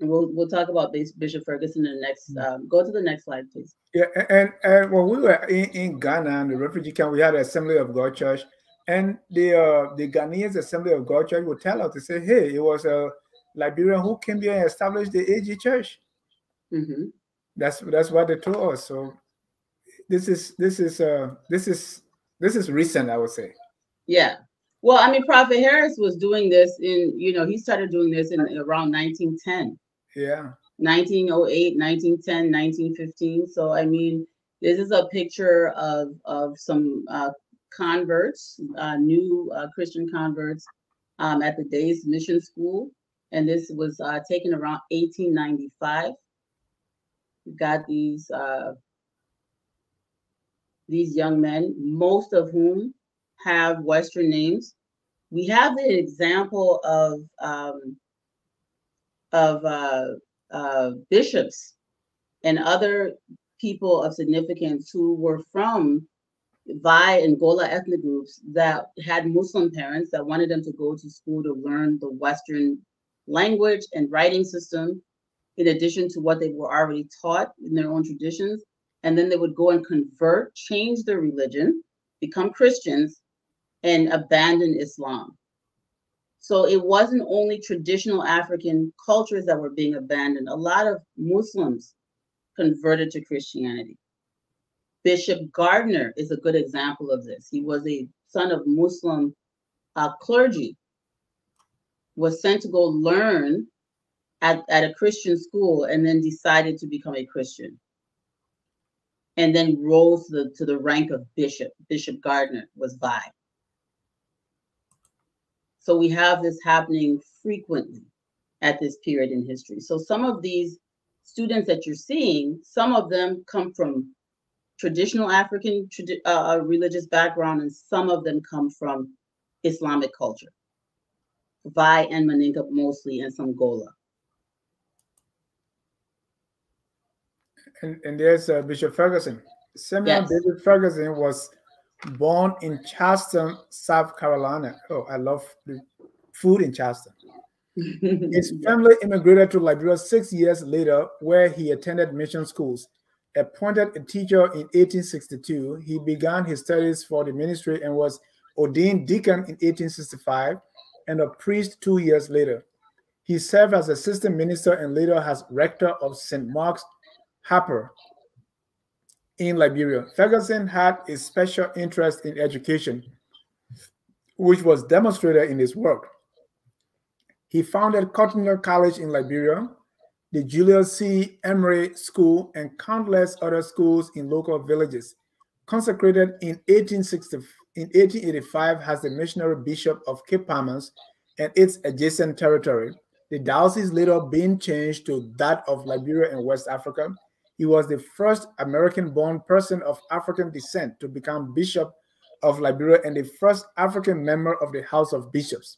And we'll we'll talk about Bishop Ferguson in the next. Um, go to the next slide, please. Yeah, and and when we were in, in Ghana, in the refugee camp, we had an Assembly of God Church, and the uh, the Ghanaians Assembly of God Church would tell us to say, "Hey, it was a Liberian who came here and established the AG Church." hmm That's that's what they told us. So this is this is uh this is this is recent, I would say. Yeah. Well, I mean, Prophet Harris was doing this in, you know, he started doing this in around 1910, Yeah, 1908, 1910, 1915. So, I mean, this is a picture of, of some uh, converts, uh, new uh, Christian converts um, at the Days Mission School. And this was uh, taken around 1895. We've got these uh, these young men, most of whom have Western names. We have the example of um, of uh, uh, bishops and other people of significance who were from Vai and Gola ethnic groups that had Muslim parents that wanted them to go to school to learn the Western language and writing system, in addition to what they were already taught in their own traditions. And then they would go and convert, change their religion, become Christians, and abandon Islam. So it wasn't only traditional African cultures that were being abandoned. A lot of Muslims converted to Christianity. Bishop Gardner is a good example of this. He was a son of Muslim uh, clergy, was sent to go learn at, at a Christian school, and then decided to become a Christian. And then rose to the, to the rank of bishop. Bishop Gardner was Vai. So we have this happening frequently at this period in history. So some of these students that you're seeing, some of them come from traditional African uh, religious background, and some of them come from Islamic culture. Vai and Maninka mostly, and some Gola. and, and there's uh, Bishop Ferguson. Samuel Yes. David Ferguson was born in Charleston, South Carolina. Oh, I love the food in Charleston. His family immigrated to Liberia six years later, where he attended mission schools. Appointed a teacher in 1862, he began his studies for the ministry and was ordained deacon in 1865 and a priest two years later. He served as assistant minister and later as rector of St. Mark's Harper in Liberia. Ferguson had a special interest in education, which was demonstrated in his work. He founded Cuttington College in Liberia the Julia C. Emery School, and countless other schools in local villages. Consecrated in 1860, in 1885 as the missionary bishop of Cape Palmas and its adjacent territory, the diocese later being changed to that of Liberia and West Africa. He was the first American-born person of African descent to become bishop of Liberia and the first African member of the House of Bishops.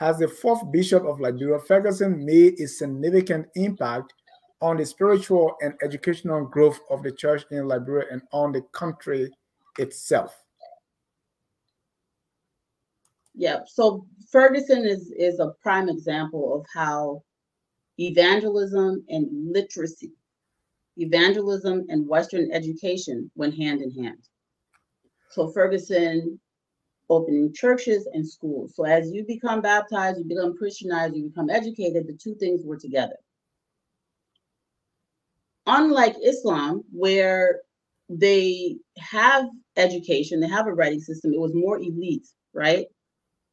As the fourth bishop of Liberia, Ferguson made a significant impact on the spiritual and educational growth of the church in Liberia and on the country itself. Yeah, so Ferguson is is a prime example of how evangelism and literacy, evangelism and Western education went hand in hand. So Ferguson opening churches and schools. So as you become baptized, you become Christianized, you become educated, the two things were together. Unlike Islam, where they have education, they have a writing system, it was more elite, right?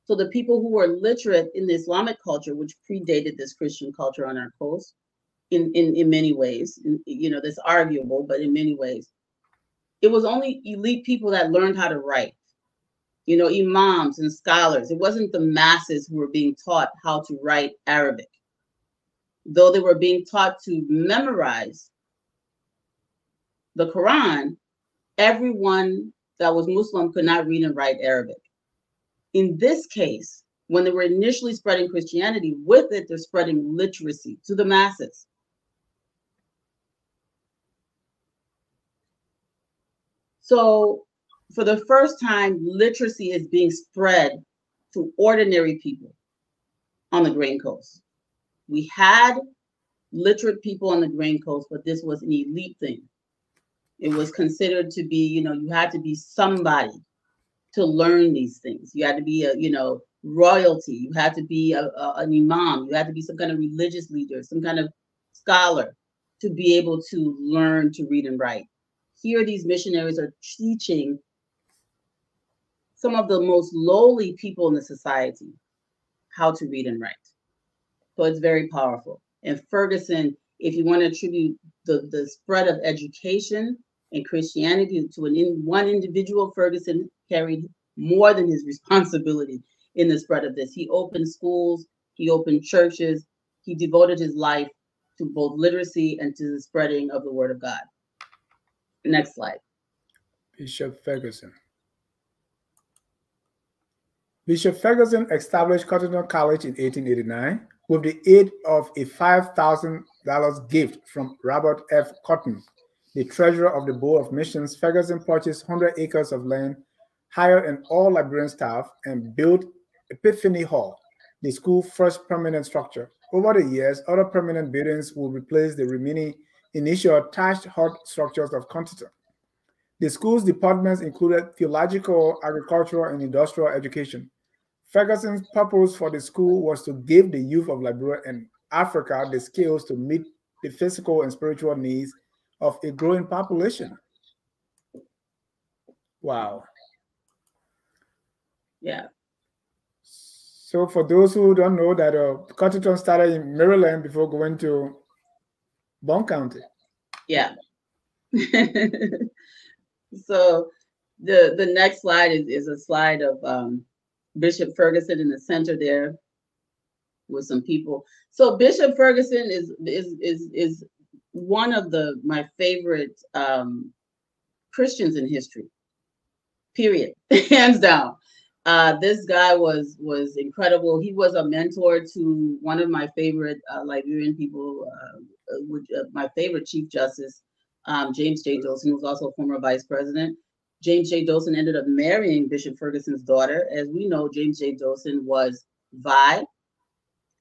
So the people who were literate in the Islamic culture, which predated this Christian culture on our coast, in in, in many ways, in, you know, that's arguable, but in many ways, it was only elite people that learned how to write. You know, imams and scholars. It wasn't the masses who were being taught how to write Arabic, though they were being taught to memorize the Quran. Everyone that was Muslim could not read and write Arabic. In this case, when they were initially spreading Christianity, with it, they're spreading literacy to the masses. So, for the first time, literacy is being spread to ordinary people on the Grain Coast. We had literate people on the Grain Coast, but this was an elite thing. It was considered to be, you know, you had to be somebody to learn these things. You had to be a, you know, royalty. You had to be a, a, an imam. You had to be some kind of religious leader, some kind of scholar to be able to learn to read and write. Here, these missionaries are teaching some of the most lowly people in the society how to read and write. So it's very powerful. And Ferguson, if you want to attribute the, the spread of education and Christianity to an in, one individual, Ferguson carried more than his responsibility in the spread of this. He opened schools, he opened churches, he devoted his life to both literacy and to the spreading of the word of God. Next slide. Bishop Ferguson. Bishop Ferguson established Cuttington College in 1889 with the aid of a $5,000 gift from Robert F. Cutting, the treasurer of the Board of Missions. Ferguson purchased 100 acres of land, hired an all Liberian staff, and built Epiphany Hall, the school's first permanent structure. Over the years, other permanent buildings will replace the remaining initial attached hut structures of Cuttington. The school's departments included theological, agricultural, and industrial education. Ferguson's purpose for the school was to give the youth of Liberia and Africa the skills to meet the physical and spiritual needs of a growing population. Wow. Yeah. So for those who don't know that uh, Cuttington started in Maryland before going to Bong County. Yeah. so the the next slide is, is a slide of um, Bishop Ferguson in the center there with some people. So Bishop Ferguson is is is is one of the my favorite um, Christians in history. Period, hands down. Uh, this guy was was incredible. He was a mentor to one of my favorite uh, Liberian people, uh, which, uh, my favorite Chief Justice, um, James J. Dossen, who was also a former vice president. James J. Dossen ended up marrying Bishop Ferguson's daughter. As we know, James J. Dossen was Vai,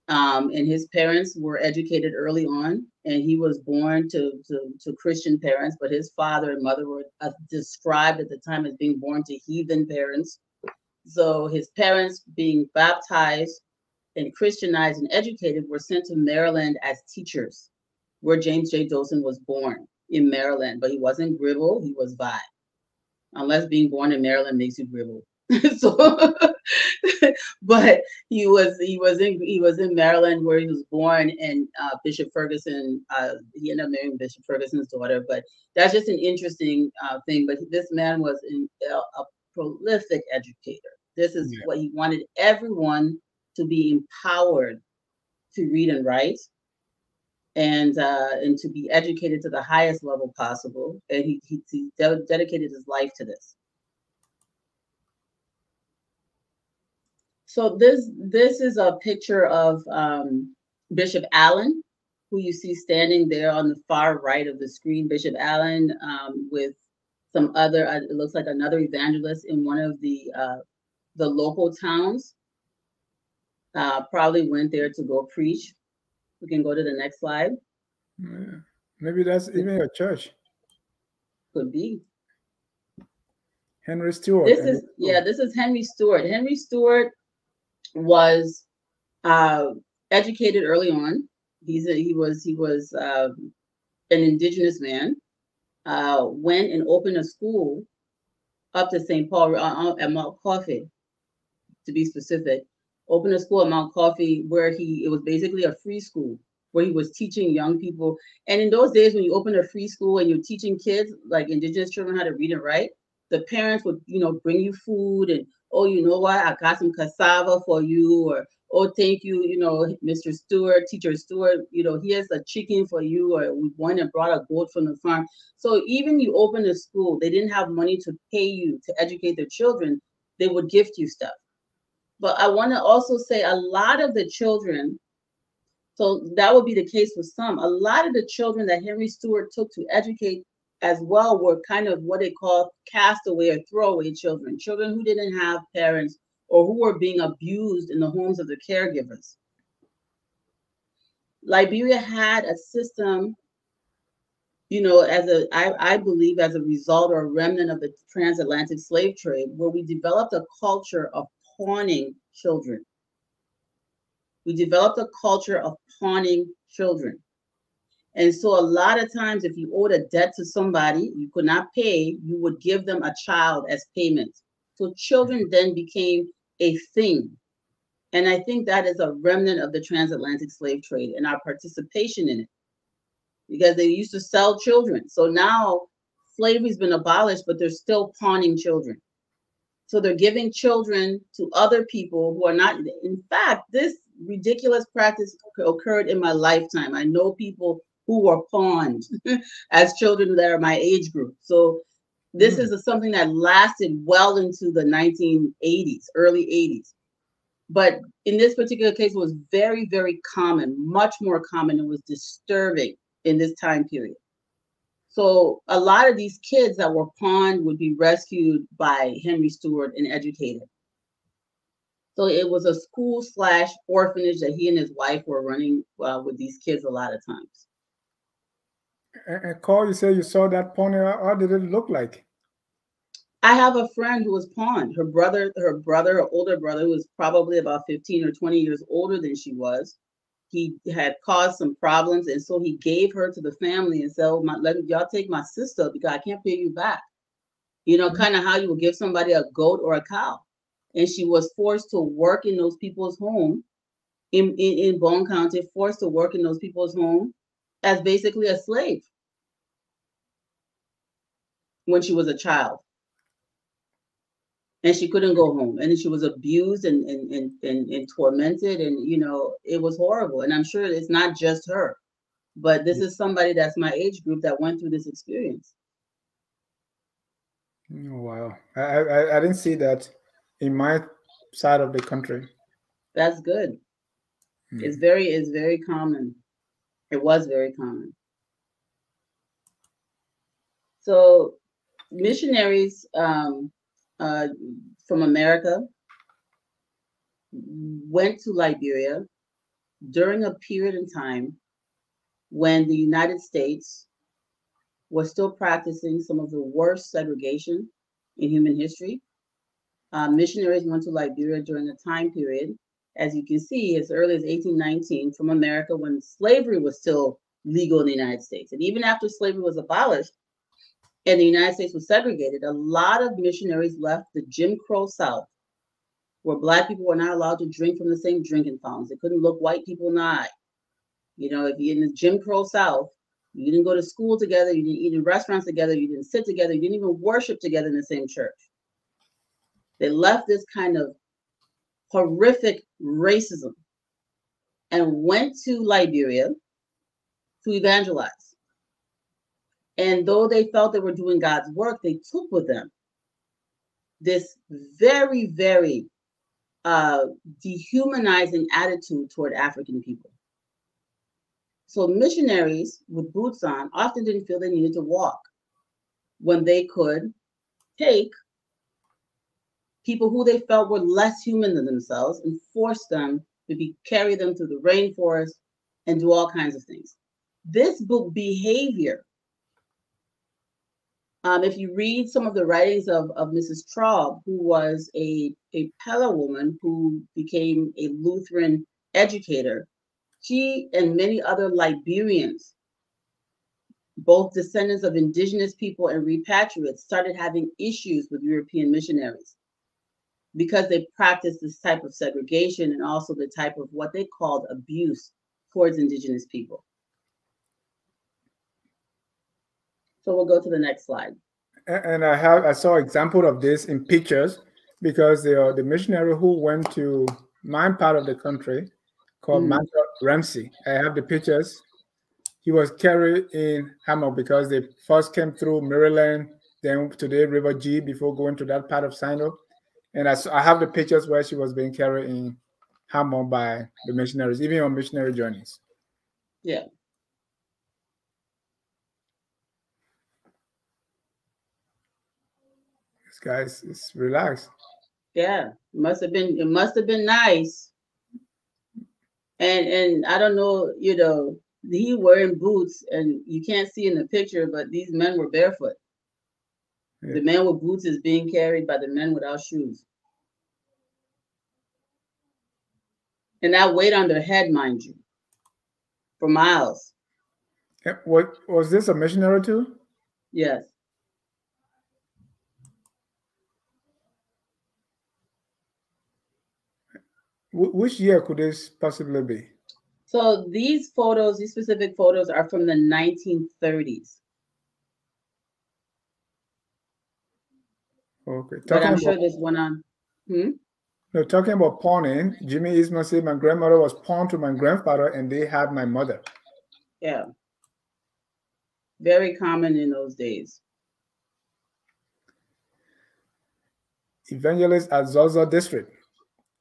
um, and his parents were educated early on, and he was born to, to, to Christian parents, but his father and mother were uh, described at the time as being born to heathen parents. So his parents, being baptized and Christianized and educated, were sent to Maryland as teachers, where James J. Dossen was born in Maryland, but he wasn't Grebo, he was Vai. Unless being born in Maryland makes you Grebo. so, but he was he was in he was in Maryland where he was born, and uh, Bishop Ferguson. Uh, he ended up marrying Bishop Ferguson's daughter. But that's just an interesting uh, thing. But this man was in, a, a prolific educator. This is Yeah. what he wanted everyone to be empowered to read and write and uh, and to be educated to the highest level possible. And he, he, he de- dedicated his life to this. So this this is a picture of um, Bishop Allen, who you see standing there on the far right of the screen. Bishop Allen um, with some other, uh, it looks like another evangelist in one of the uh, the local towns. Uh, probably went there to go preach. We can go to the next slide. Yeah. Maybe that's even a church. Could be. Henry Stewart. This Henry is yeah. This is Henry Stewart. Henry Stewart was uh, educated early on. He's a, he was he was um, an indigenous man. Uh, went and opened a school up to St. Paul uh, uh, at Mount Coffee, to be specific. Opened a school at Mount Coffee where he it was basically a free school where he was teaching young people. And in those days, when you open a free school and you're teaching kids like indigenous children how to read and write, the parents would you know bring you food and oh you know what I got some cassava for you or oh thank you you know Mr. Stewart teacher Stewart you know here's a chicken for you or we went and brought a goat from the farm so even you open a school they didn't have money to pay you to educate their children they would gift you stuff but I want to also say a lot of the children so that would be the case with some a lot of the children that Henry Stewart took to educate as well were kind of what they call castaway or throwaway children, children who didn't have parents or who were being abused in the homes of the caregivers. Liberia had a system, you know, as a I, I believe as a result or a remnant of the transatlantic slave trade, where we developed a culture of pawning children. We developed a culture of pawning children. And so a lot of times, if you owed a debt to somebody you could not pay, you would give them a child as payment. So children then became a thing. And I think that is a remnant of the transatlantic slave trade and our participation in it. Because they used to sell children. So now slavery's been abolished, but they're still pawning children. So they're giving children to other people who are not. In fact, this ridiculous practice occurred in my lifetime. I know people who were pawned as children that are my age group. So this Mm. is a, something that lasted well into the 1980s, early 80s. But in this particular case, it was very, very common, much more common. It was disturbing in this time period. So a lot of these kids that were pawned would be rescued by Henry Stewart and educated. So it was a school slash orphanage that he and his wife were running uh, with these kids a lot of times. And, and Carl, you say you saw that pony. How how did it look like? I have a friend who was pawned. Her brother, her brother, her older brother, who was probably about 15 or 20 years older than she was, he had caused some problems. And so he gave her to the family and said, oh, my, let y'all take my sister because I can't pay you back. You know, Mhm. kind of how you would give somebody a goat or a cow. And she was forced to work in those people's home in, in, in Bong County, forced to work in those people's home as basically a slave when she was a child and she couldn't go home. And she was abused and and, and and and tormented. And you know it was horrible. And i'm sure it's not just her but this is somebody that's my age group that went through this experience. Oh, wow, I, I I didn't see that in my side of the country. that's good. Mm. it's very it's very common. It was very common. So missionaries um, uh, from america went to liberia during a period in time when the united states was still practicing some of the worst segregation in human history uh, missionaries went to liberia during a time period as you can see, as early as 1819 from America when slavery was still legal in the United States. And even after slavery was abolished, and the United States was segregated, a lot of missionaries left the Jim Crow South, where Black people were not allowed to drink from the same drinking fountains. They couldn't look white people in the eye. You know, if you're in the Jim Crow South, you didn't go to school together, you didn't eat in restaurants together, you didn't sit together, you didn't even worship together in the same church. They left this kind of horrific racism and went to Liberia to evangelize. And though they felt they were doing God's work, they took with them this very, very uh, dehumanizing attitude toward African people. So missionaries with boots on often didn't feel they needed to walk when they could take people who they felt were less human than themselves and force them to be carry them through the rainforest and do all kinds of things. This book, Behavior, um, if you read some of the writings of, of Mrs. Traub, who was a, a Kpelle woman who became a Lutheran educator, she and many other Liberians, both descendants of indigenous people and repatriates, started having issues with European missionaries because they practiced this type of segregation and also the type of what they called abuse towards indigenous people. So we'll go to the next slide. And I have I saw example of this in pictures because the the missionary who went to my part of the country called mm. Ramsey. I have the pictures. He was carried in hammock because they first came through Maryland, then to the River Gee before going to that part of Sinoe. And I, I have the pictures where she was being carried in hammock by the missionaries, even on missionary journeys. Yeah. Guys is relaxed. Yeah, must have been it must have been nice. And and I don't know, you know, he wearing boots and you can't see in the picture, but these men were barefoot. Yeah. The man with boots is being carried by the men without shoes. And that weight on their head, mind you, for miles. What was this a missionary too? Yes. Which year could this possibly be? So these photos, these specific photos are from the 1930s. Okay. Talking but I'm sure there's one on. Hmm? No, talking about pawning, Jimmy Isma said my grandmother was pawned to my grandfather and they had my mother. Yeah. Very common in those days. Evangelist at Zorzor District.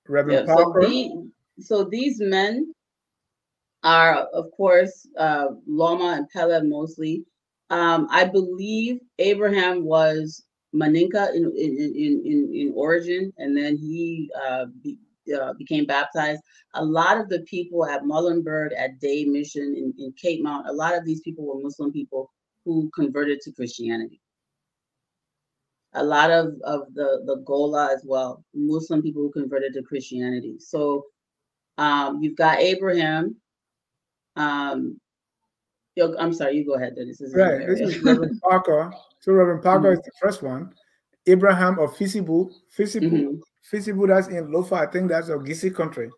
Reverend yeah. So, the, so, these men are, of course, uh, Loma and Kpelle mostly. Um, I believe Abraham was Maninka in in, in, in, origin, and then he uh, be, uh, became baptized. A lot of the people at Muhlenberg, at Day Mission, in, in Cape Mount, a lot of these people were Muslim people who converted to Christianity a lot of, of the, the Gola as well, Muslim people who converted to Christianity. So um, you've got Abraham. Um, I'm sorry, you go ahead. This is right. This is Reverend Parker. So Reverend Parker mm-hmm. is the first one. Abraham of Fisibu, Fisibu, mm-hmm. Fisibu. That's in Lofa. I think that's a Gisi country.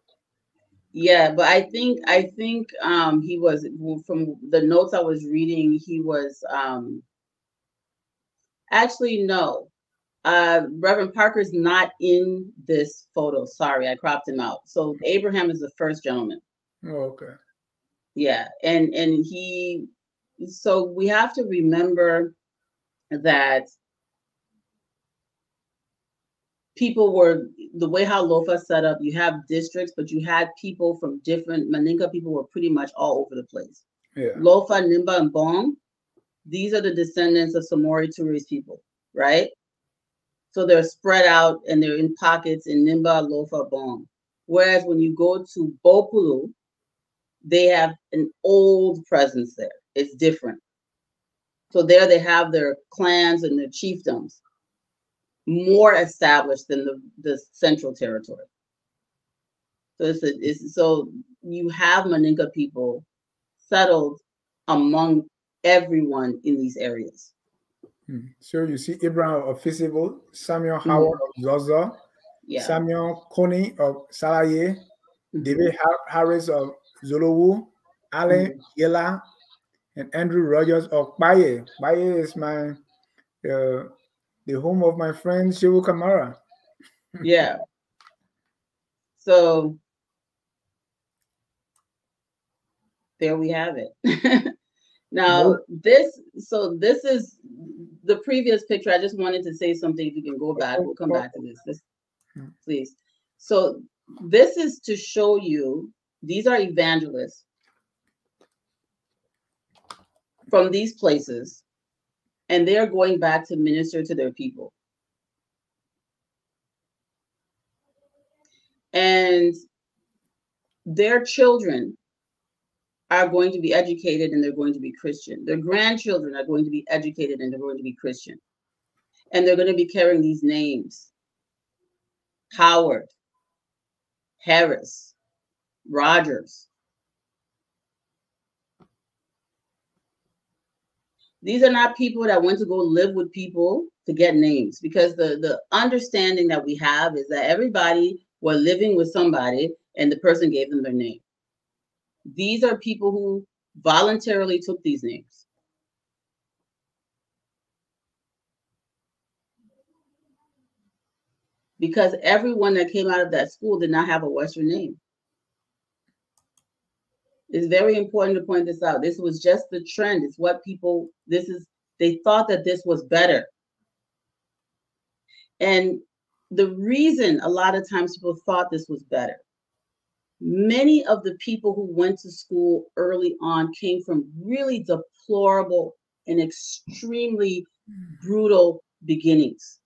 Yeah, but I think I think um, he was from the notes I was reading. He was um, Actually, no. Uh, Reverend Parker's not in this photo. Sorry, I cropped him out. So Abraham is the first gentleman. Oh, okay. Yeah, and and he. So we have to remember that people were the way how Lofa set up. You have districts, but you had people from different Maninka people were pretty much all over the place. Yeah. Lofa, Nimba, and Bong these are the descendants of Samori Toure's people, right? So they're spread out and they're in pockets in Nimba, Lofa, Bong. Whereas when you go to Bopolu, they have an old presence there. It's different. So there they have their clans and their chiefdoms more established than the, the central territory. So it's, a, it's so you have Maninka people settled among everyone in these areas. Hmm. So you see Abraham of Fisibu, Samuel Howard of Zaza, Yeah. Samuel Coney of Salaye, Mhm. David Harris of Zolowu, Alan Yela, and Andrew Rogers of Baye. Baye is my uh, the home of my friend Shivu Kamara. yeah. So there we have it. now this so this is the previous picture. I just wanted to say something. If you can go back, we'll come back to this. This please. So this is to show you these are evangelists from these places, and they're going back to minister to their people. and their children are going to be educated and they're going to be Christian. Their grandchildren are going to be educated and they're going to be Christian. And they're going to be carrying these names Howard, Harris, Rogers. These are not people that went to go live with people to get names because the, the understanding that we have is that everybody were living with somebody and the person gave them their name. These are people who voluntarily took these names. Because everyone that came out of that school did not have a Western name. It's very important to point this out. This was just the trend. It's what people, this is, they thought that this was better. And the reason a lot of times people thought this was better many of the people who went to school early on came from really deplorable and extremely brutal beginnings.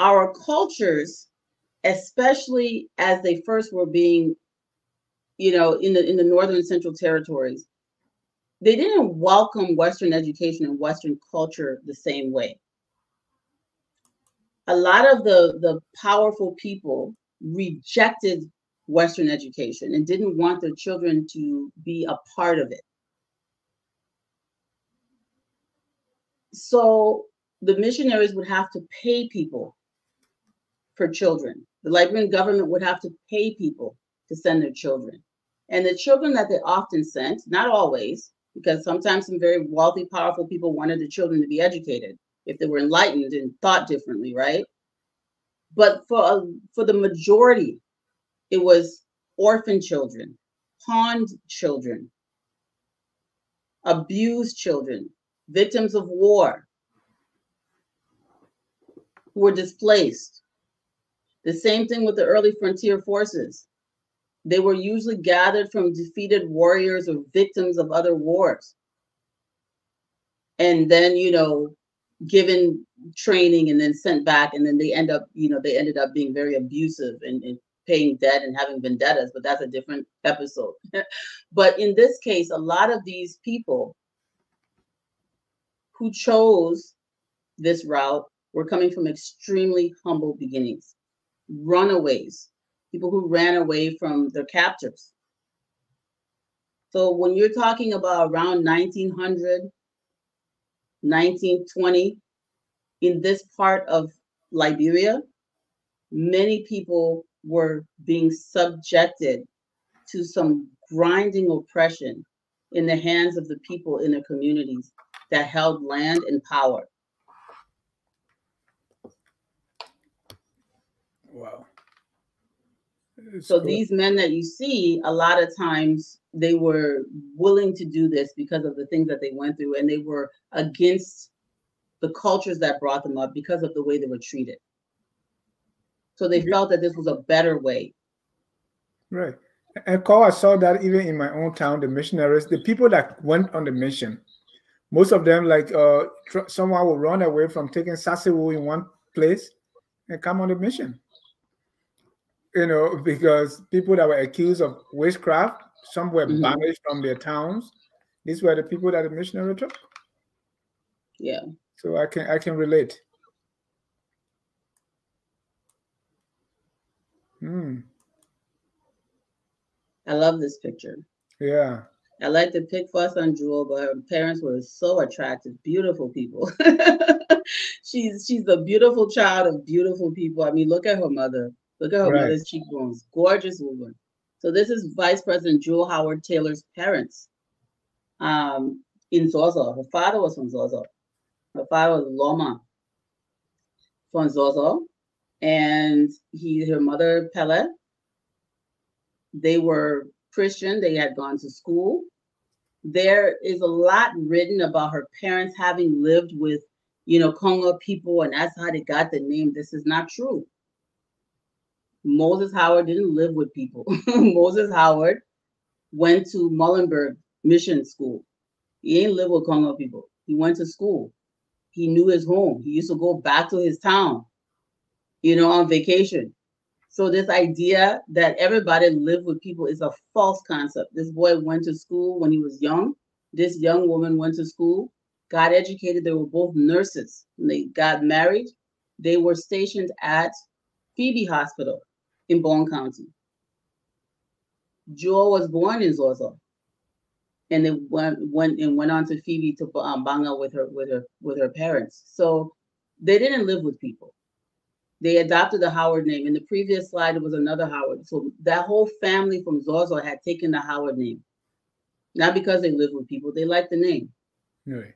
Our cultures especially as they first were being you know in the in the northern central territories they didn't welcome western education and western culture the same way. A lot of the the powerful people rejected western education and didn't want their children to be a part of it. So the missionaries would have to pay people for children. The liberian government would have to pay people to send their children. And the children that they often sent not always because sometimes some very wealthy powerful people wanted the children to be educated if they were enlightened and thought differently right but for for the majority it was orphan children pawned children abused children victims of war who were displaced. The same thing with the early frontier forces. They were usually gathered from defeated warriors or victims of other wars. And then you know given training and then sent back and then they end up you know they ended up being very abusive and, and paying debt and having vendettas but that's a different episode. But in this case a lot of these people who chose this route were coming from extremely humble beginnings runaways people who ran away from their captors. So when you're talking about around 1900 1920 in this part of Liberia, many people were being subjected to some grinding oppression in the hands of the people in the communities that held land and power. Wow. So these men that you see, a lot of times they were willing to do this because of the things that they went through, and they were against the cultures that brought them up because of the way they were treated. So they felt that this was a better way. Right. And Cole, I saw that even in my own town, the missionaries, the people that went on the mission, most of them, like uh, tr- someone will run away from taking sassywood in one place and come on the mission. You know, because people that were accused of witchcraft, some were Mhm. banished from their towns. These were the people that the missionary took. Yeah. So I can I can relate. Hmm. I love this picture. Yeah. I like to pick fuss on Jewel, but her parents were so attractive, beautiful people. she's she's a beautiful child of beautiful people. I mean, look at her mother. Look at her Right. mother's cheekbones. Gorgeous woman. So this is Vice President Jewel Howard Taylor's parents. Um, in Zorzor. Her father was from Zorzor. Her father was Loma from Zorzor. And he her mother Kpelle. They were Christian, they had gone to school. There is a lot written about her parents having lived with, you know, Congo people, and that's how they got the name. This is not true. Moses Howard didn't live with people. Moses Howard went to Muhlenberg Mission School. He ain't live with Congo people. He went to school. He knew his home. He used to go back to his town, you know, on vacation. So this idea that everybody lived with people is a false concept. This boy went to school when he was young. This young woman went to school, got educated. They were both nurses. When they got married, they were stationed at Phoebe Hospital in Bong County. Jewel was born in Zorzor, and they went went and went on to Phoebe to um, Gbarnga with her with her with her parents. So they didn't live with people they adopted the Howard name. In the previous slide, it was another Howard. So that whole family from Zorzor had taken the Howard name. Not because they live with people, they like the name. Right.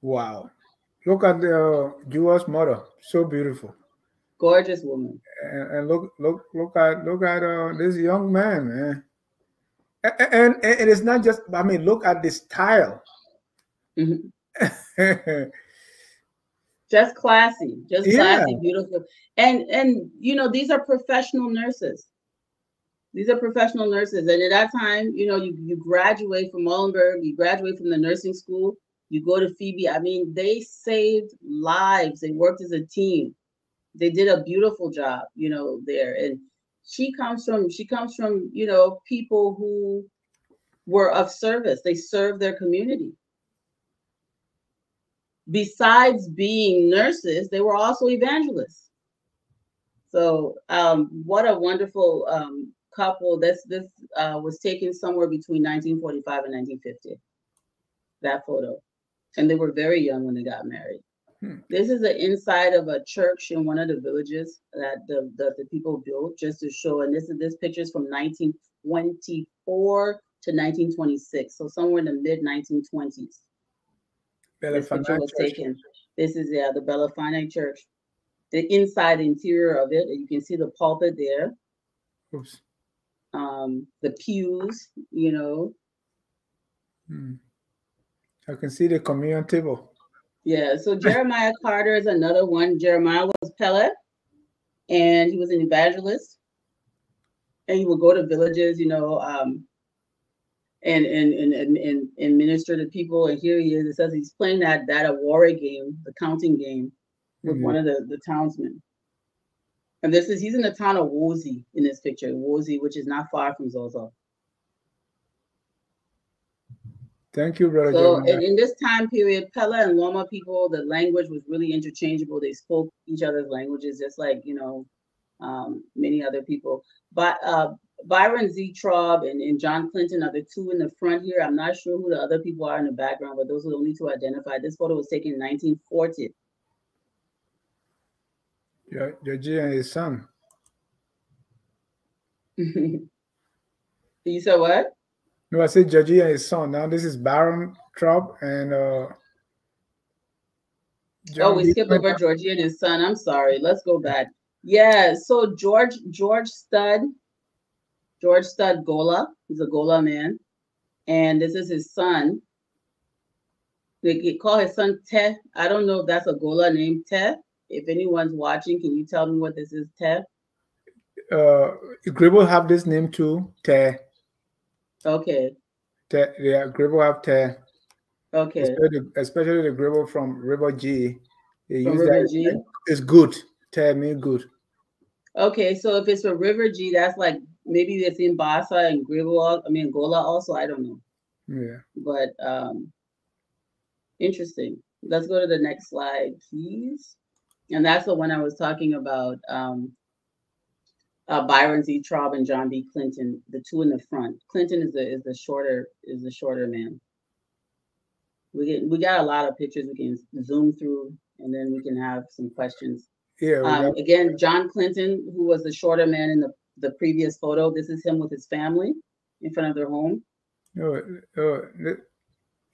Wow. Look at the uh, Jewel's mother. So beautiful. Gorgeous woman. And, and look, look, look at look at uh, this young man, man. And, and, and it's not just. I mean, look at this style. Mhm. Just classy, just classy, Yeah. beautiful. And and you know, these are professional nurses. These are professional nurses. And at that time, you know, you, you graduate from Muhlenberg, you graduate from the nursing school, you go to Phoebe. I mean, they saved lives. They worked as a team. They did a beautiful job, you know, there. And she comes from she comes from, you know, people who were of service. They served their community. Besides being nurses, they were also evangelists. So um, what a wonderful um, couple. This this uh, was taken somewhere between 1945 and 1950. That photo, and they were very young when they got married. Hmm. This is the inside of a church in one of the villages that the that the people built just to show. And this is this picture is from 1924 to 1926, so somewhere in the mid 1920s. This picture was taken. This is yeah the Belafine Church. The inside interior of it, you can see the pulpit there, Oops. um, the pews, you know. Hmm. I can see the communion table. Yeah, so Jeremiah Carter is another one. Jeremiah was Kpelle, and he was an evangelist. And he would go to villages, you know, um, and, and, and, and, and, and minister to people. And here he is. It says he's playing that, that Awara game, the counting game, with Mhm. one of the, the townsmen. And this is, he's in the town of Wozy in this picture, Wozy, which is not far from Zorzor. Thank you, brother. So Jeremiah. in, in this time period, Kpelle and Loma people, the language was really interchangeable. They spoke each other's languages, just like you know, um, many other people. But uh, Byron Z. Traub and, and John Clinton are the two in the front here. I'm not sure who the other people are in the background, but those are the only two identified. This photo was taken in 1940. Yeah, Georgie and his son. you said what? No, I said Georgie and his son. Now this is Baron Traub and uh Oh, we skipped over Clinton. Georgie and his son. I'm sorry. Let's go back. Yeah, so George George Stud, George Stud Gola. He's a Gola man, and this is his son. They call his son Te. I don't know if that's a Gola name, Te. If anyone's watching, can you tell me what this is, Te? Uh Grebo have this name too. Te. Okay, Te yeah, Grebo have Te. okay. Especially, the- especially the Grebo from River Gee. They From River that. G? It's good. Te mean good. Okay, so if it's for River Gee, that's like maybe it's in Bassa and Grebo. I mean Gola also. I don't know. Yeah. but um interesting let's go to the next slide please and that's the one i was talking about um uh, Byron Z. Traub and John B. Clinton, the two in the front. Clinton is the is the shorter is the shorter man. We get we got a lot of pictures we can zoom through, and then we can have some questions. Yeah. Um, got- again, John Clinton, who was the shorter man in the the previous photo. This is him with his family in front of their home. oh, oh,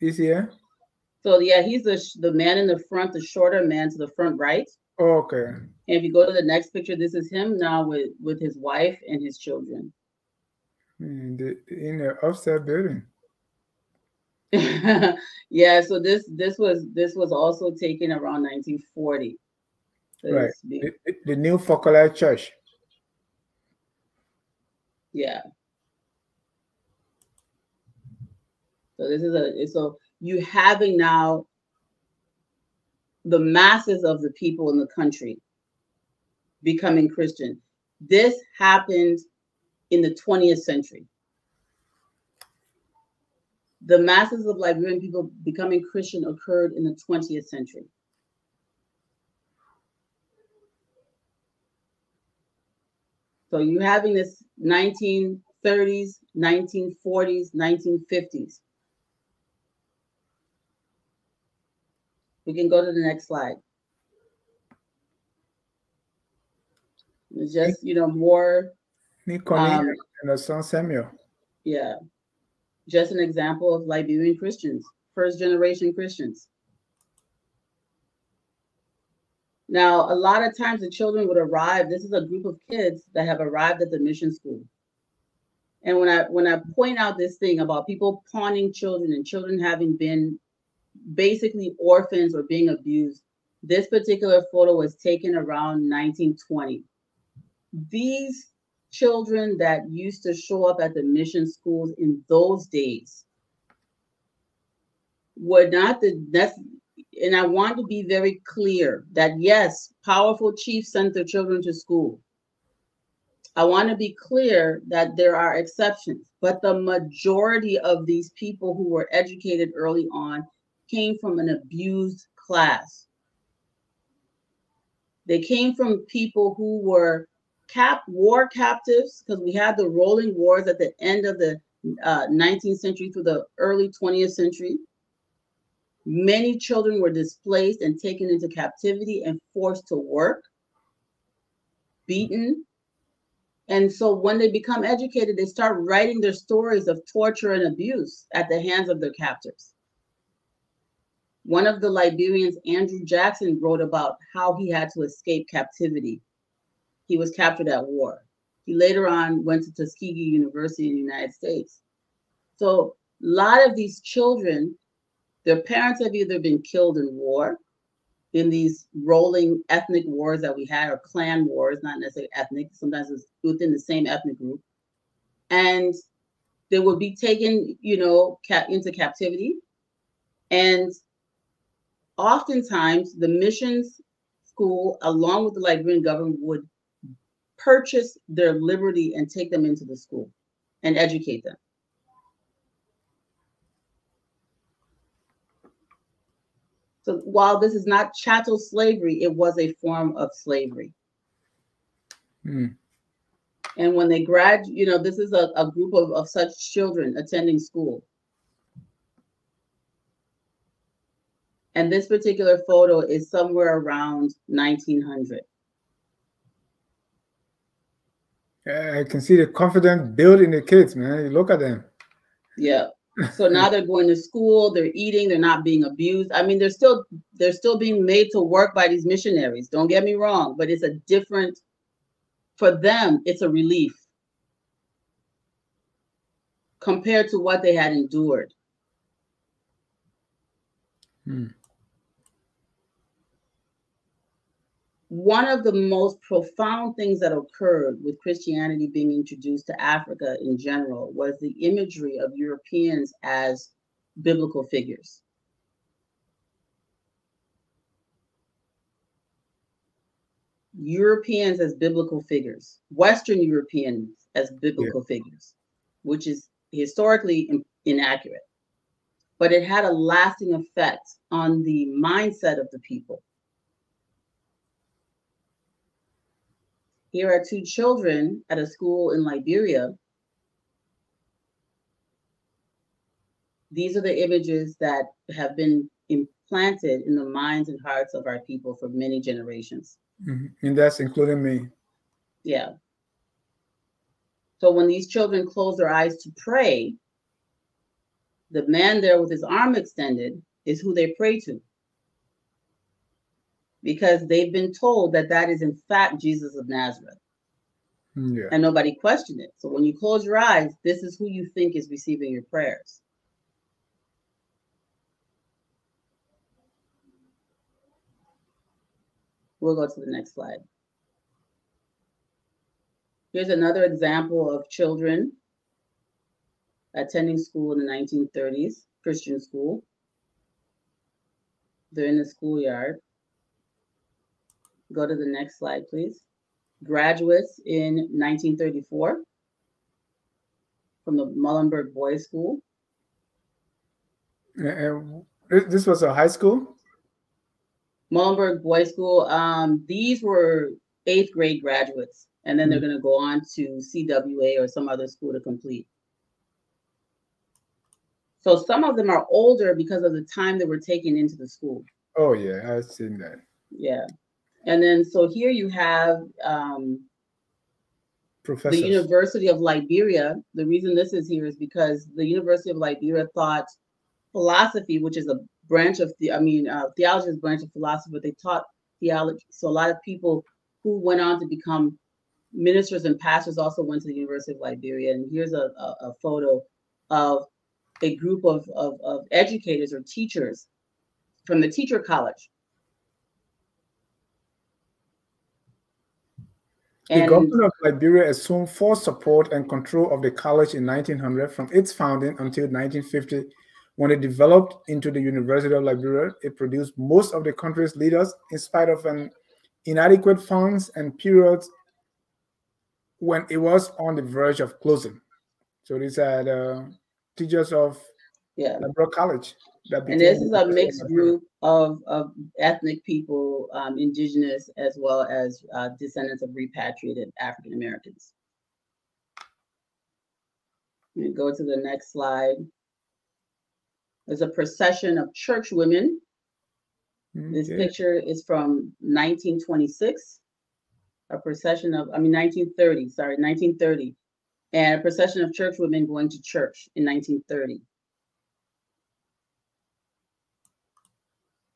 this here? So yeah, he's the the man in the front, the shorter man to the front right. Okay. And if you go to the next picture, this is him now with with his wife and his children. Hmm, in the, in the upstairs building. yeah, so this this was this was also taken around 1940. So Right. The, the new Focolare Church. Yeah. So this is a so you having now the masses of the people in the country becoming Christian. This happened in the 20th century. The masses of Liberian people becoming Christian occurred in the 20th century. So you're having this 1930s, 1940s, 1950s. We can go to the next slide. It's just, you know, more, Nicole Um, and the son Samuel. yeah, just an example of Liberian Christians, first generation Christians. Now, a lot of times the children would arrive. This is a group of kids that have arrived at the mission school. And when I when I point out this thing about people pawning children and children having been basically orphans or being abused, this particular photo was taken around 1920. These children that used to show up at the mission schools in those days were not the that's and I want to be very clear that yes, powerful chiefs sent their children to school. I want to be clear that there are exceptions, but the majority of these people who were educated early on came from an abused class. They came from people who were cap war captives because we had the rolling wars at the end of the uh, 19th century through the early 20th century. Many children were displaced and taken into captivity and forced to work, beaten. And so when they become educated, they start writing their stories of torture and abuse at the hands of their captors. One of the Liberians, Andrew Jackson, wrote about how he had to escape captivity. He was captured at war. He later on went to Tuskegee University in the United States. So a lot of these children their parents have either been killed in war, in these rolling ethnic wars that we had, or clan wars, not necessarily ethnic, sometimes it's within the same ethnic group. And they would be taken, you know, into captivity. And oftentimes the missions school, along with the Liberian government, would purchase their liberty and take them into the school and educate them. So while this is not chattel slavery, it was a form of slavery. Hmm. And when they grad, you know, this is a, a group of, of such children attending school. And this particular photo is somewhere around 1900. I can see the confidence building in the kids, man. You look at them. Yeah. So now they're going to school, they're eating, they're not being abused. I mean, they're still they're still being made to work by these missionaries. Don't get me wrong, but it's a different for them, it's a relief compared to what they had endured. Hmm. One of the most profound things that occurred with Christianity being introduced to Africa in general was the imagery of Europeans as biblical figures. Europeans as biblical figures, Western Europeans as biblical figures, which is historically in- inaccurate. But it had a lasting effect on the mindset of the people. Here are two children at a school in Liberia. These are the images that have been implanted in the minds and hearts of our people for many generations. Mhm. And that's including me. Yeah. So when these children close their eyes to pray, the man there with his arm extended is who they pray to. Because they've been told that that is in fact Jesus of Nazareth Yeah. and nobody questioned it. So when you close your eyes, this is who you think is receiving your prayers. We'll go to the next slide. Here's another example of children attending school in the 1930s, Christian school. They're in the schoolyard. Go to the next slide, please. Graduates in 1934 from the Muhlenberg Boys School. And- and this- this was a high school. Muhlenberg Boys School. Um, these were eighth grade graduates, and then they're mm-hmm. going to go on to CWA or some other school to complete. So some of them are older because of the time they were taken into the school. Oh yeah, I've seen that. Yeah. And then so here you have um, the University of Liberia. The reason this is here is because the University of Liberia thought philosophy, which is a branch of the, I mean, uh, theology is a branch of philosophy, but they taught theology. So a lot of people who went on to become ministers and pastors also went to the University of Liberia. And here's a, a, a photo of a group of, of, of educators or teachers from the teacher college. The And government of Liberia assumed full support and control of the college in 1900 from its founding until 1950. When it developed into the University of Liberia, it produced most of the country's leaders in spite of an inadequate funds and periods when it was on the verge of closing. So these are the teachers of yeah. Liberia College. And this is a mixed group of, of ethnic people, um, indigenous as well as uh, descendants of repatriated African Americans. Me go to the next slide. There's a procession of church women. This picture is from 1926. A procession of, I mean, 1930, sorry, 1930. And a procession of church women going to church in 1930.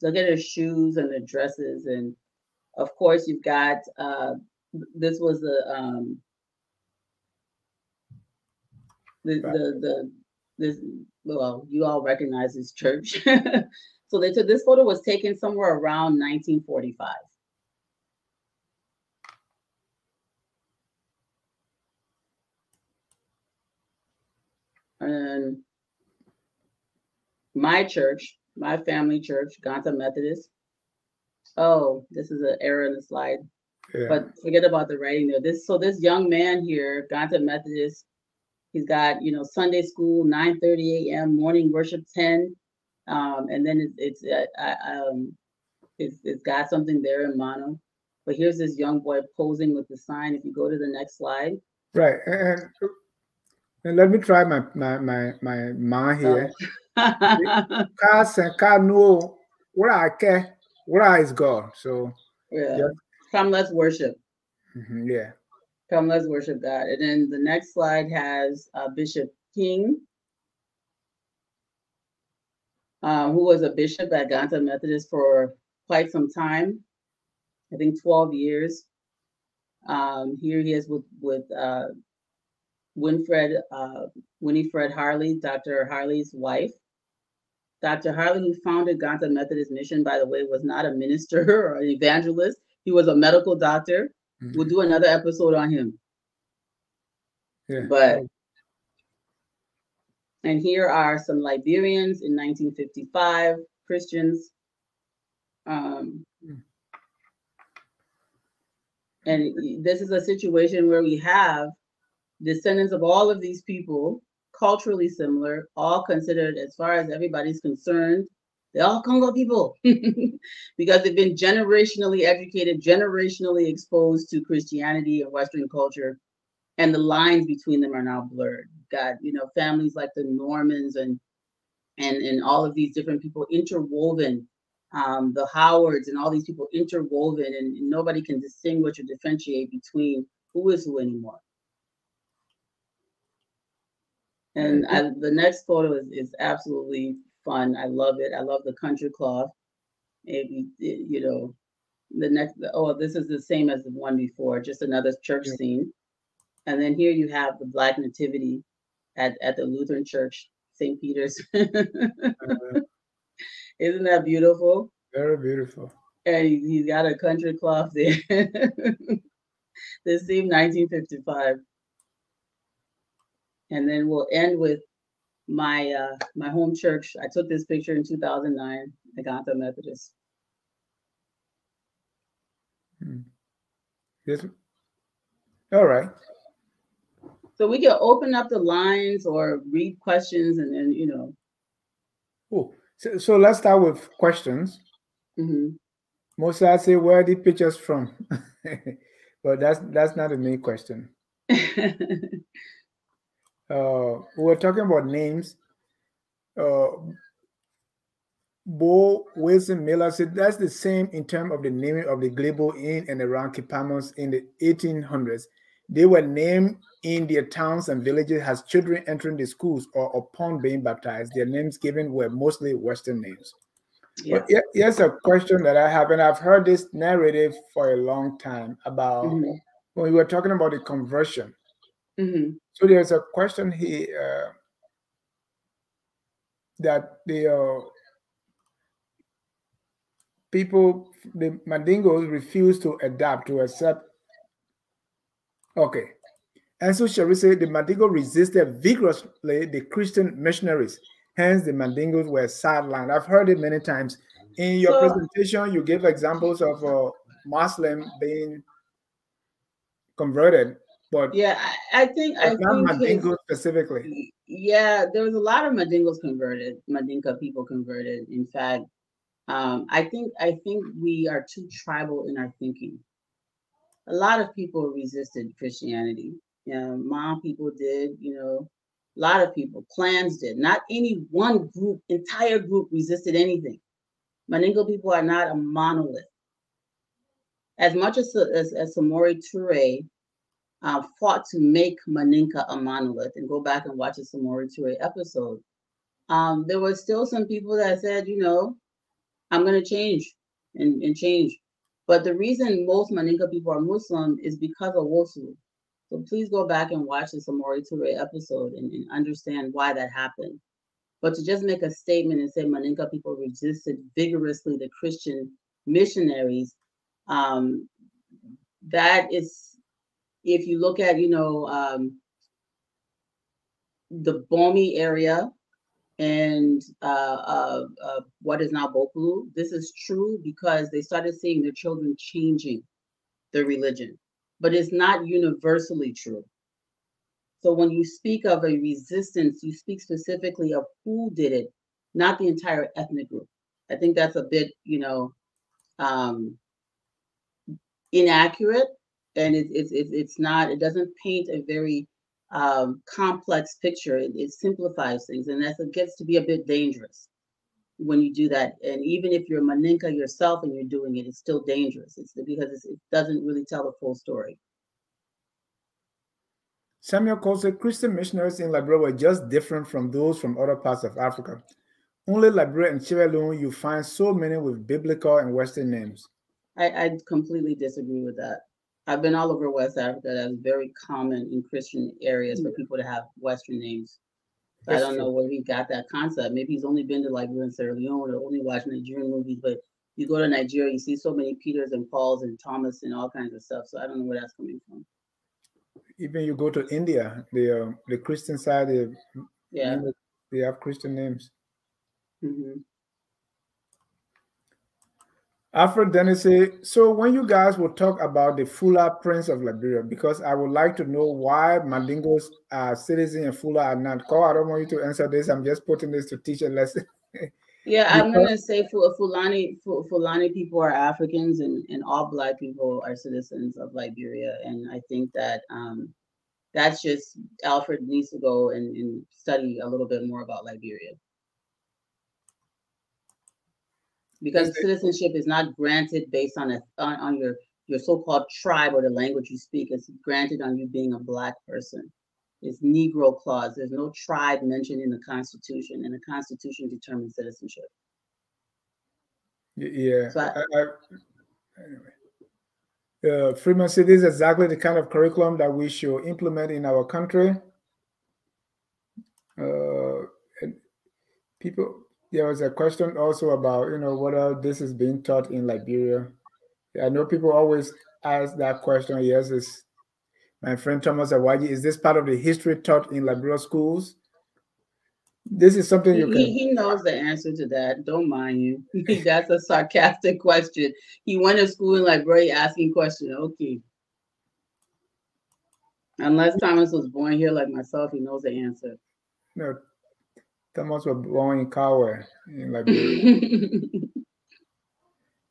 Look at their shoes and their dresses. And of course, you've got, uh, this was the, um, the, the, the, this, well, you all recognize this church. so they took, this photo was taken somewhere around 1945. And my church, my family church, Ganta Methodist. Oh, this is an error in the slide, Yeah. but forget about the writing there. This so this young man here, Ganta Methodist, he's got you know Sunday school 9:30 a.m. morning worship 10, um, and then it's it's uh, I- um it's it's got something there in Mano. But here's this young boy posing with the sign. If you go to the next slide, Right. And, and let me try my my my my mind here. Cars and know what I care, what I is God. So yeah. Yeah. Come, let's worship. mhm, yeah. Come, let's worship God. And then the next slide has uh, Bishop King, uh, who was a bishop at Ganta Methodist for quite some time, I think 12 years. Um, here he is with, with uh, Winfred, uh, Winifred Harley, Dr. Harley's wife. Dr. Harley, who founded Ganta Methodist Mission, by the way, was not a minister or an evangelist. He was a medical doctor. We'll mhm, do another episode on him. yeah. But and here are some Liberians in 1955, Christians. Um, Mm. and this is a situation where we have descendants of all of these people, culturally similar, all considered, as far as everybody's concerned, They're all Congo people because they've been generationally educated, generationally exposed to Christianity and Western culture, and the lines between them are now blurred. Got you know families like the Normans and and and all of these different people interwoven, um, the Howards and all these people interwoven, and, and nobody can distinguish or differentiate between who is who anymore. And I, the next photo is, is absolutely fun. I love it. I love the country cloth. Maybe you know, the next. Oh, this is the same as the one before. Just another church Yeah. scene. And then here you have the Black Nativity at at the Lutheran Church, St. Peter's. Uh, Isn't that beautiful? very beautiful. And he, he's got a country cloth there. this seemed 1955. And then we'll end with my uh, my home church. I took this picture in 2009, Ganta Methodist. Yes. All right. So we can open up the lines or read questions and then, you know, Oh, So, so let's start with questions. mhm. I say, where are the pictures from? but that's that's not the main question. Uh, we were talking about names. Uh, Bo Wilson Miller said that's the same in terms of the naming of the Glebo in and around Cape Palmas in the 1800s. They were named in their towns and villages as children entering the schools or upon being baptized. Their names given were mostly Western names. yeah. But here's a question that I have, and I've heard this narrative for a long time about Mhm. when we were talking about the conversion. Mhm. So there's a question here uh, that the uh, people, the Mandingos, refuse to adapt to accept. Okay, and so Sherry say the Mandingo resisted vigorously the Christian missionaries. Hence, the Mandingos were sidelined. I've heard it many times. In your So- presentation, you gave examples of uh, Muslim being converted, but Yeah, I, I think I not think Mandingo specifically. Yeah, there was a lot of Mandingos converted, Mandinka people converted. In fact, um, I think I think we are too tribal in our thinking. A lot of people resisted Christianity. Yeah, Mon people did, you know, a lot of people, clans did. Not any one group, entire group resisted anything. Mandingo people are not a monolith. As much as as, as Samori Toure uh, fought to make Maninka a monolith and go back and watch a Samori Toure episode. Um, there were still some people that said, you know, I'm going to change and, and change. But the reason most Maninka people are Muslim is because of Wosu. So please go back and watch the Samori Toure episode and, and understand why that happened. But to just make a statement and say Maninka people resisted vigorously the Christian missionaries, um, that is if you look at, you know, um, the Bomi area and uh, uh, uh, what is now Bopolu, this is true because they started seeing their children changing their religion, but it's not universally true. So when you speak of a resistance, you speak specifically of who did it, not the entire ethnic group. I think that's a bit, you know, um, inaccurate and it's it's it's it's not it doesn't paint a very um, complex picture. It, it simplifies things, and that's it gets to be a bit dangerous when you do that. And even if you're Maninka yourself and you're doing it, it's still dangerous. It's because it's, it doesn't really tell the full story. Samuel Cole said Christian missionaries in Liberia were just different from those from other parts of Africa. Only Liberia and Sierra Leone you find so many with biblical and Western names. I, I completely disagree with that. I've been all over West Africa. That's very common in Christian areas for people to have Western names. So I don't know where he got that concept. Maybe he's only been to Liberia and Sierra Leone or only watched Nigerian movies. But you go to Nigeria, you see so many Peters and Pauls and Thomas and all kinds of stuff. So I don't know where that's coming from. Even you go to India, the uh, the Christian side, they, Yeah. they have Christian names. hmm Alfred Dennis say, so when you guys will talk about the Fula Prince of Liberia, because I would like to know why Mandingos are citizens and Fula are not. Call, I don't want you to answer this. I'm just putting this to teach a lesson. Yeah, I'm gonna say Fu- Fulani Fu- Fulani people are Africans and, and all black people are citizens of Liberia. And I think that um that's just Alfred needs to go and, and study a little bit more about Liberia. Because it- citizenship is not granted based on a on, on your your so-called tribe or the language you speak. It's granted on you being a black person. It's Negro clause. There's no tribe mentioned in the Constitution, and the Constitution determines citizenship. Yeah. So I- I, I, anyway. Uh, Freeman said this is exactly the kind of curriculum that we should implement in our country. Uh, and people, there was a question also about, you know, whether this is being taught in Liberia. I know people always ask that question. Yes, it's my friend Thomas Awaji. Is this part of the history taught in Liberia schools? This is something He, you he, can. he knows the answer to that. Don't mind you. That's a sarcastic question. He went to school in Liberia asking question. Okay. Unless Thomas was born here like myself, he knows the answer. No, Thomas was born in Kawe in Liberia.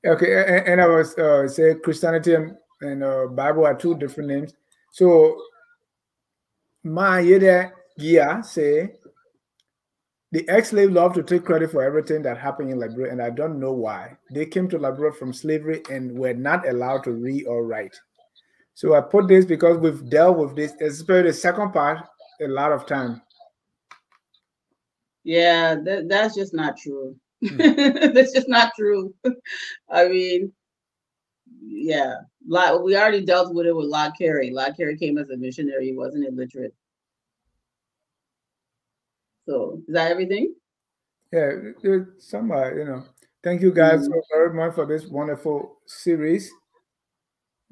Okay, a- a- and, I was uh, say Christianity and, and uh, Bible are two different names. So, my Yeda Gia say the ex-slave love to take credit for everything that happened in Liberia, and I don't know why. They came to Liberia from slavery and were not allowed to read or write. So I put this because we've dealt with this, especially the second part, a lot of time. Yeah, that, that's just not true. Hmm. that's just not true. I mean, yeah, Lot, we already dealt with it with Lot Carey. Lot Carey came as a missionary, he wasn't illiterate. So, is that everything? Yeah, some, uh, you know. Thank you guys so very much for this wonderful series.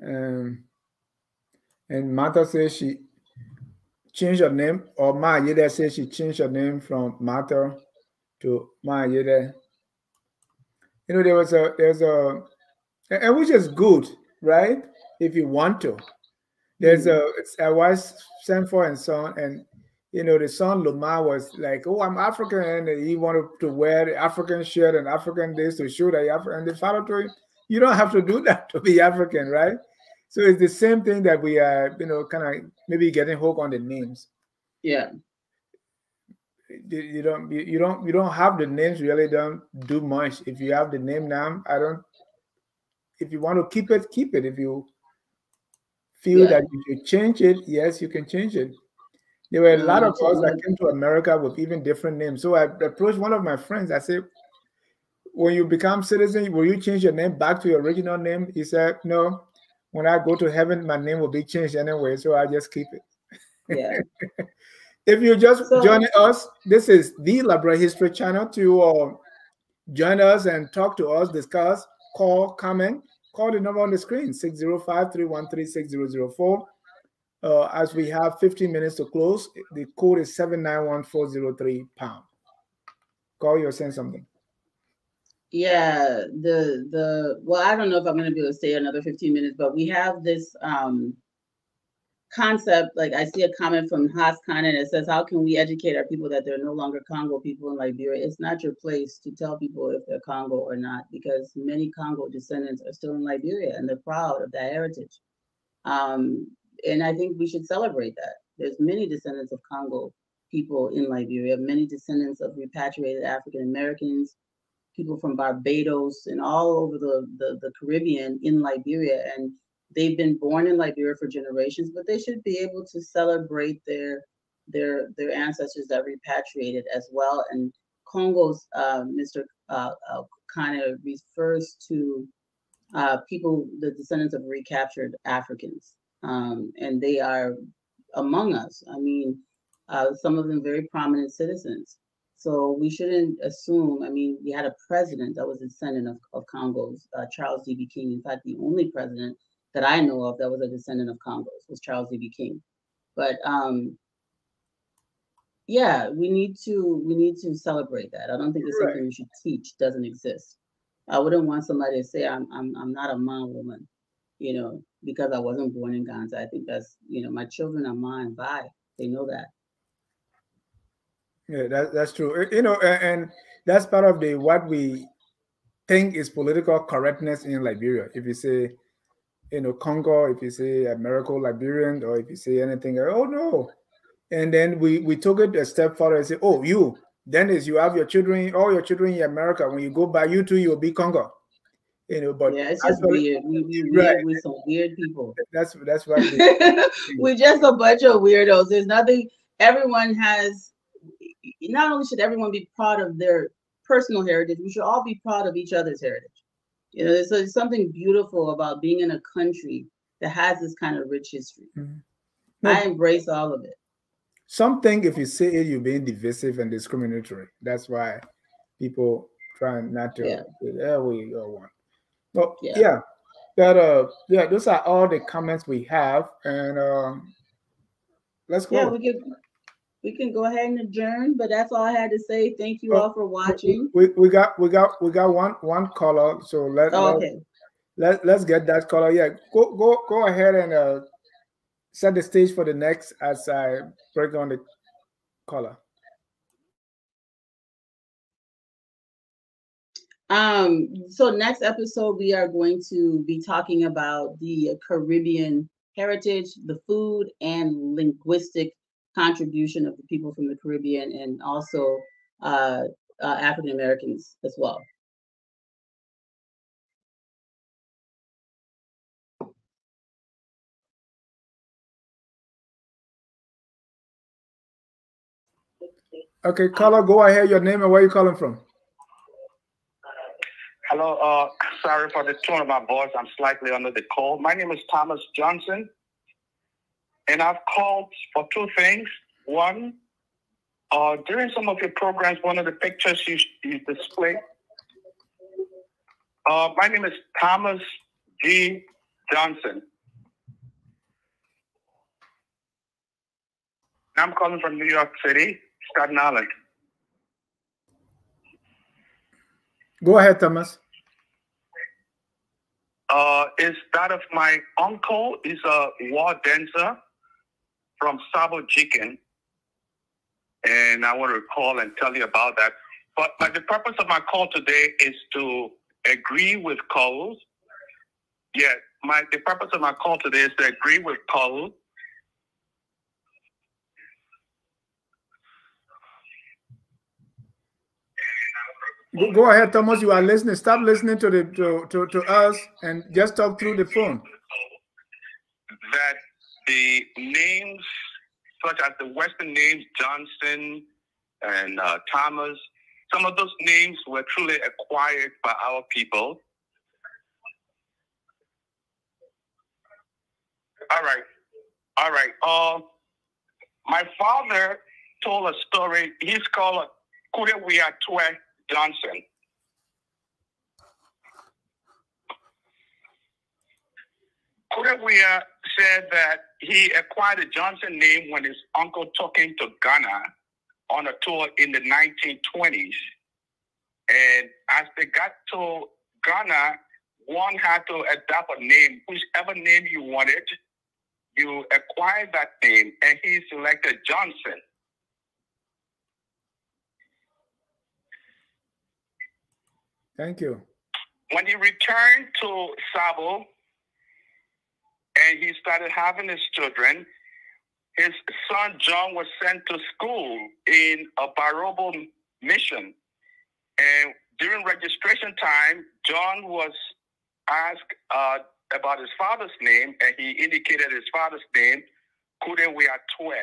Um, and Martha says she changed your name, or Ma Yeda says she changed her name from Martha to Ma Yeda. You know, there was a there's a and which is good, right? If you want to. There's mm-hmm. a it's a wife sent for and son, and you know, the son Lamar was like, "Oh, I'm African," and he wanted to wear the African shirt and African this to show that African. And the father told him, "You don't have to do that to be African, right?" So it's the same thing that we are, you know, kind of maybe getting hooked on the names. Yeah. You, you don't, you, don't, you don't have the names. Really, don't do much. If you have the name now, I don't. If you want to keep it, keep it. If you feel Yeah. that you change it, yes, you can change it. There were a lot mm, of us that came to America with even different names. So I approached one of my friends. I said, "When you become citizen, will you change your name back to your original name?" He said, "No. When I go to heaven, my name will be changed anyway, so I just keep it." Yeah. If you just So- joining us, this is the Liberia History Channel. To uh, join us and talk to us, discuss, call, comment, call the number on the screen 605 313 6004. Uh, as we have 15 minutes to close, the code is 791403 pound. Call you or send something. Yeah, the the well, I don't know if I'm gonna be able to stay another 15 minutes, but we have this um concept. Like I see a comment from Haas Khan and it says, How can we educate our people that they're no longer Congo people in Liberia? It's not your place to tell people if they're Congo or not, because many Congo descendants are still in Liberia and they're proud of that heritage. Um, and I think we should celebrate that. There's many descendants of Congo people in Liberia, many descendants of repatriated African Americans, people from Barbados and all over the, the, the Caribbean in Liberia. And they've been born in Liberia for generations, but they should be able to celebrate their their their ancestors that repatriated as well. And Congo's uh, Mr. Uh, uh, kind of refers to uh, people, the descendants of recaptured Africans, um, and they are among us. I mean, uh, some of them very prominent citizens. So we shouldn't assume. I mean, we had a president that was a descendant of, of Congo's, uh, Charles D.B. King. In fact, the only president that I know of that was a descendant of Congo's was Charles D.B. King. But um, yeah, we need to we need to celebrate that. I don't think it's Right. something we should teach. Doesn't exist. I wouldn't want somebody to say I'm I'm I'm not a man woman, you know, because I wasn't born in Ghana. I think that's you know my children are mine and by they know that. Yeah, that, that's true. Eh, you know, and, that's part of the what we think is political correctness in Liberia. If you say, you know, Congo, if you say American Liberian, or if you say anything, eh, oh no. And then we we took it a step further and say, oh, you, Dennis, you have your children, all your children in America. When you go by, you too, you'll be Congo. You know, but yeah, it's just weird. We, we Right. weird with some weird people. that's that's what we, We're just a bunch of weirdos. There's nothing. Everyone has. Not only should everyone be proud of their personal heritage, we should all be proud of each other's heritage. You know, there's, there's something beautiful about being in a country that has this kind of rich history. Mhm. I embrace all of it. Something, if you say it, you're being divisive and discriminatory. That's why people try not to. Yeah. There we go. One. But Yeah. yeah, that uh, yeah, those are all the comments we have, and um, let's go. Yeah, we can we can go ahead and adjourn, but that's all I had to say. Thank you Oh, all for watching. we, we got we got we got one one caller, so let oh, okay. let let's get that caller. Yeah, go go go ahead and uh, set the stage for the next as I break on the caller. Um, so next episode we are going to be talking about the Caribbean heritage, the food and linguistic contribution of the people from the Caribbean and also uh, uh, African Americans as well. Okay, caller, go ahead. Your name and where you calling from? Hello, uh, sorry for the tone of my voice. I'm slightly under the cold. My name is Thomas Johnson, and I've called for two things. One, uh, during some of your programs, one of the pictures you, you display. Uh, my name is Thomas G. Johnson. I'm calling from New York City, Staten Island. Go ahead, Thomas. uh, is that of my uncle. He's a war dancer from Sabo Jikin. And I want to call and tell you about that. But, but the purpose of my call today is to agree with Cole. Yeah, my the purpose of my call today is to agree with. Go, go ahead, Thomas. You are listening. Stop listening to the to, to, to us and just talk through the phone. that the names, such as the Western names, Johnson and uh, Thomas, some of those names were truly acquired by our people. All right, all right. Uh, my father told a story. He's called Kurewia Twe Johnson. Kurewia said that he acquired the Johnson name when his uncle took him to Ghana on a tour in the 1920s. And as they got to Ghana, one had to adopt a name, whichever name you wanted, you acquired that name, and he selected Johnson. Thank you. when he returned to Sabo and he started having his children, his son John was sent to school in a Barobo mission. And during registration time, John was asked uh, about his father's name, and he indicated his father's name, Kudewiatwe.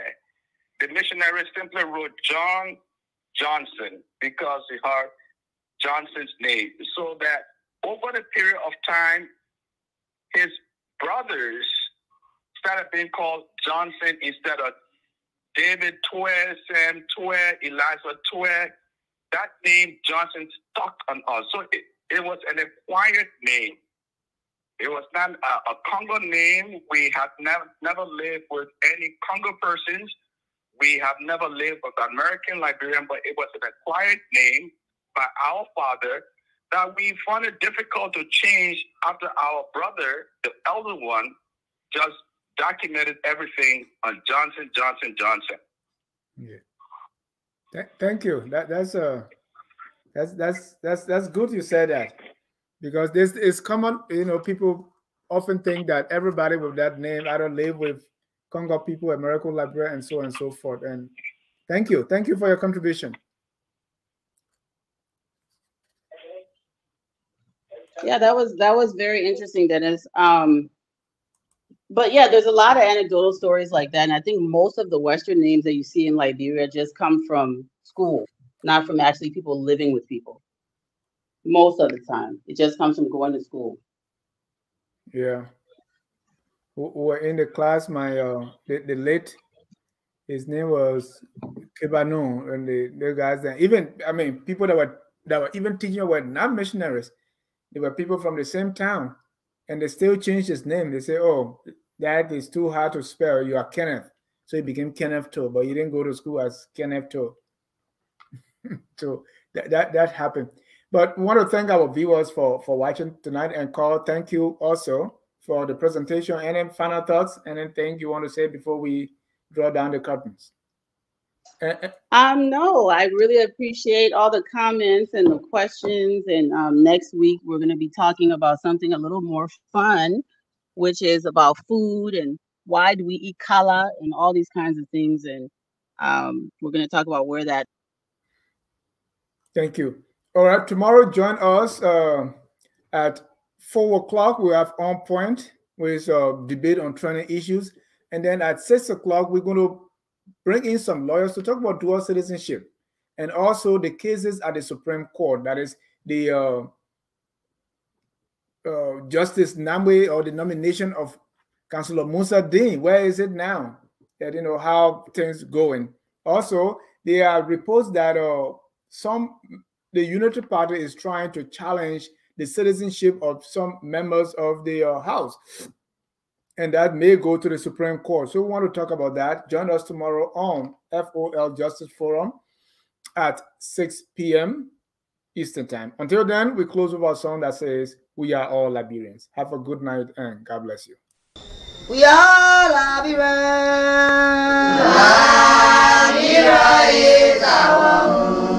The missionary simply wrote John Johnson because he heard Johnson's name. So that over the period of time, his brothers started being called Johnson instead of David Twe, Sam Twe, Eliza Twe. That name Johnson stuck on us. So it, it was an acquired name. It was not a, a Congo name. We have never never lived with any Congo persons. We have never lived with American Liberian, but it was an acquired name by our father that we find it difficult to change after our brother, the elder one, just documented everything on Johnson, Johnson, Johnson. Yeah. Th thank you. That that's uh that's that's that's that's good you said that because this is common. You know, people often think that everybody with that name either live with Congo people, American Liberia, and so on and so forth. And thank you, thank you for your contribution. Yeah, that was that was very interesting, Dennis. Um, but yeah, there's a lot of anecdotal stories like that, and I think most of the Western names that you see in Liberia just come from school, not from actually people living with people. Most of the time, it just comes from going to school. Yeah. We were in the class, my uh the, the late his name was Kibanu, and the, the guys that even I mean people that were that were even teaching were not missionaries. They were people from the same town, and they still changed his name. They say, "Oh, that is too hard to spell. You are Kenneth," so he became Kenneth Toe, but he didn't go to school as Kenneth Toe. so that, that that happened. But we want to thank our viewers for for watching tonight, and call. Thank you also for the presentation. Any final thoughts? Anything you want to say before we draw down the curtains? Um, no, I really appreciate all the comments and the questions. And um, next week, we're going to be talking about something a little more fun, which is about food and why do we eat kala and all these kinds of things. And um, we're going to talk about where that. Thank you. All right, tomorrow, join us uh, at four o'clock. We have on point with a uh, debate on training issues. And then at six o'clock, we're going to bring in some lawyers to talk about dual citizenship and also the cases at the Supreme Court. That is the uh, uh, Justice Namwe or the nomination of Councillor Musa Dean. Where is it now? That you know how things going. Also, there are reports that uh, some the Unity Party is trying to challenge the citizenship of some members of the uh, House and that may go to the Supreme Court. So we want to talk about that. Join us tomorrow on FOL Justice Forum at 6 p.m. Eastern Time. Until then, we close with our song that says, We are all Liberians. Have a good night and God bless you. We are Liberians. Liberia is our home. Liberian people.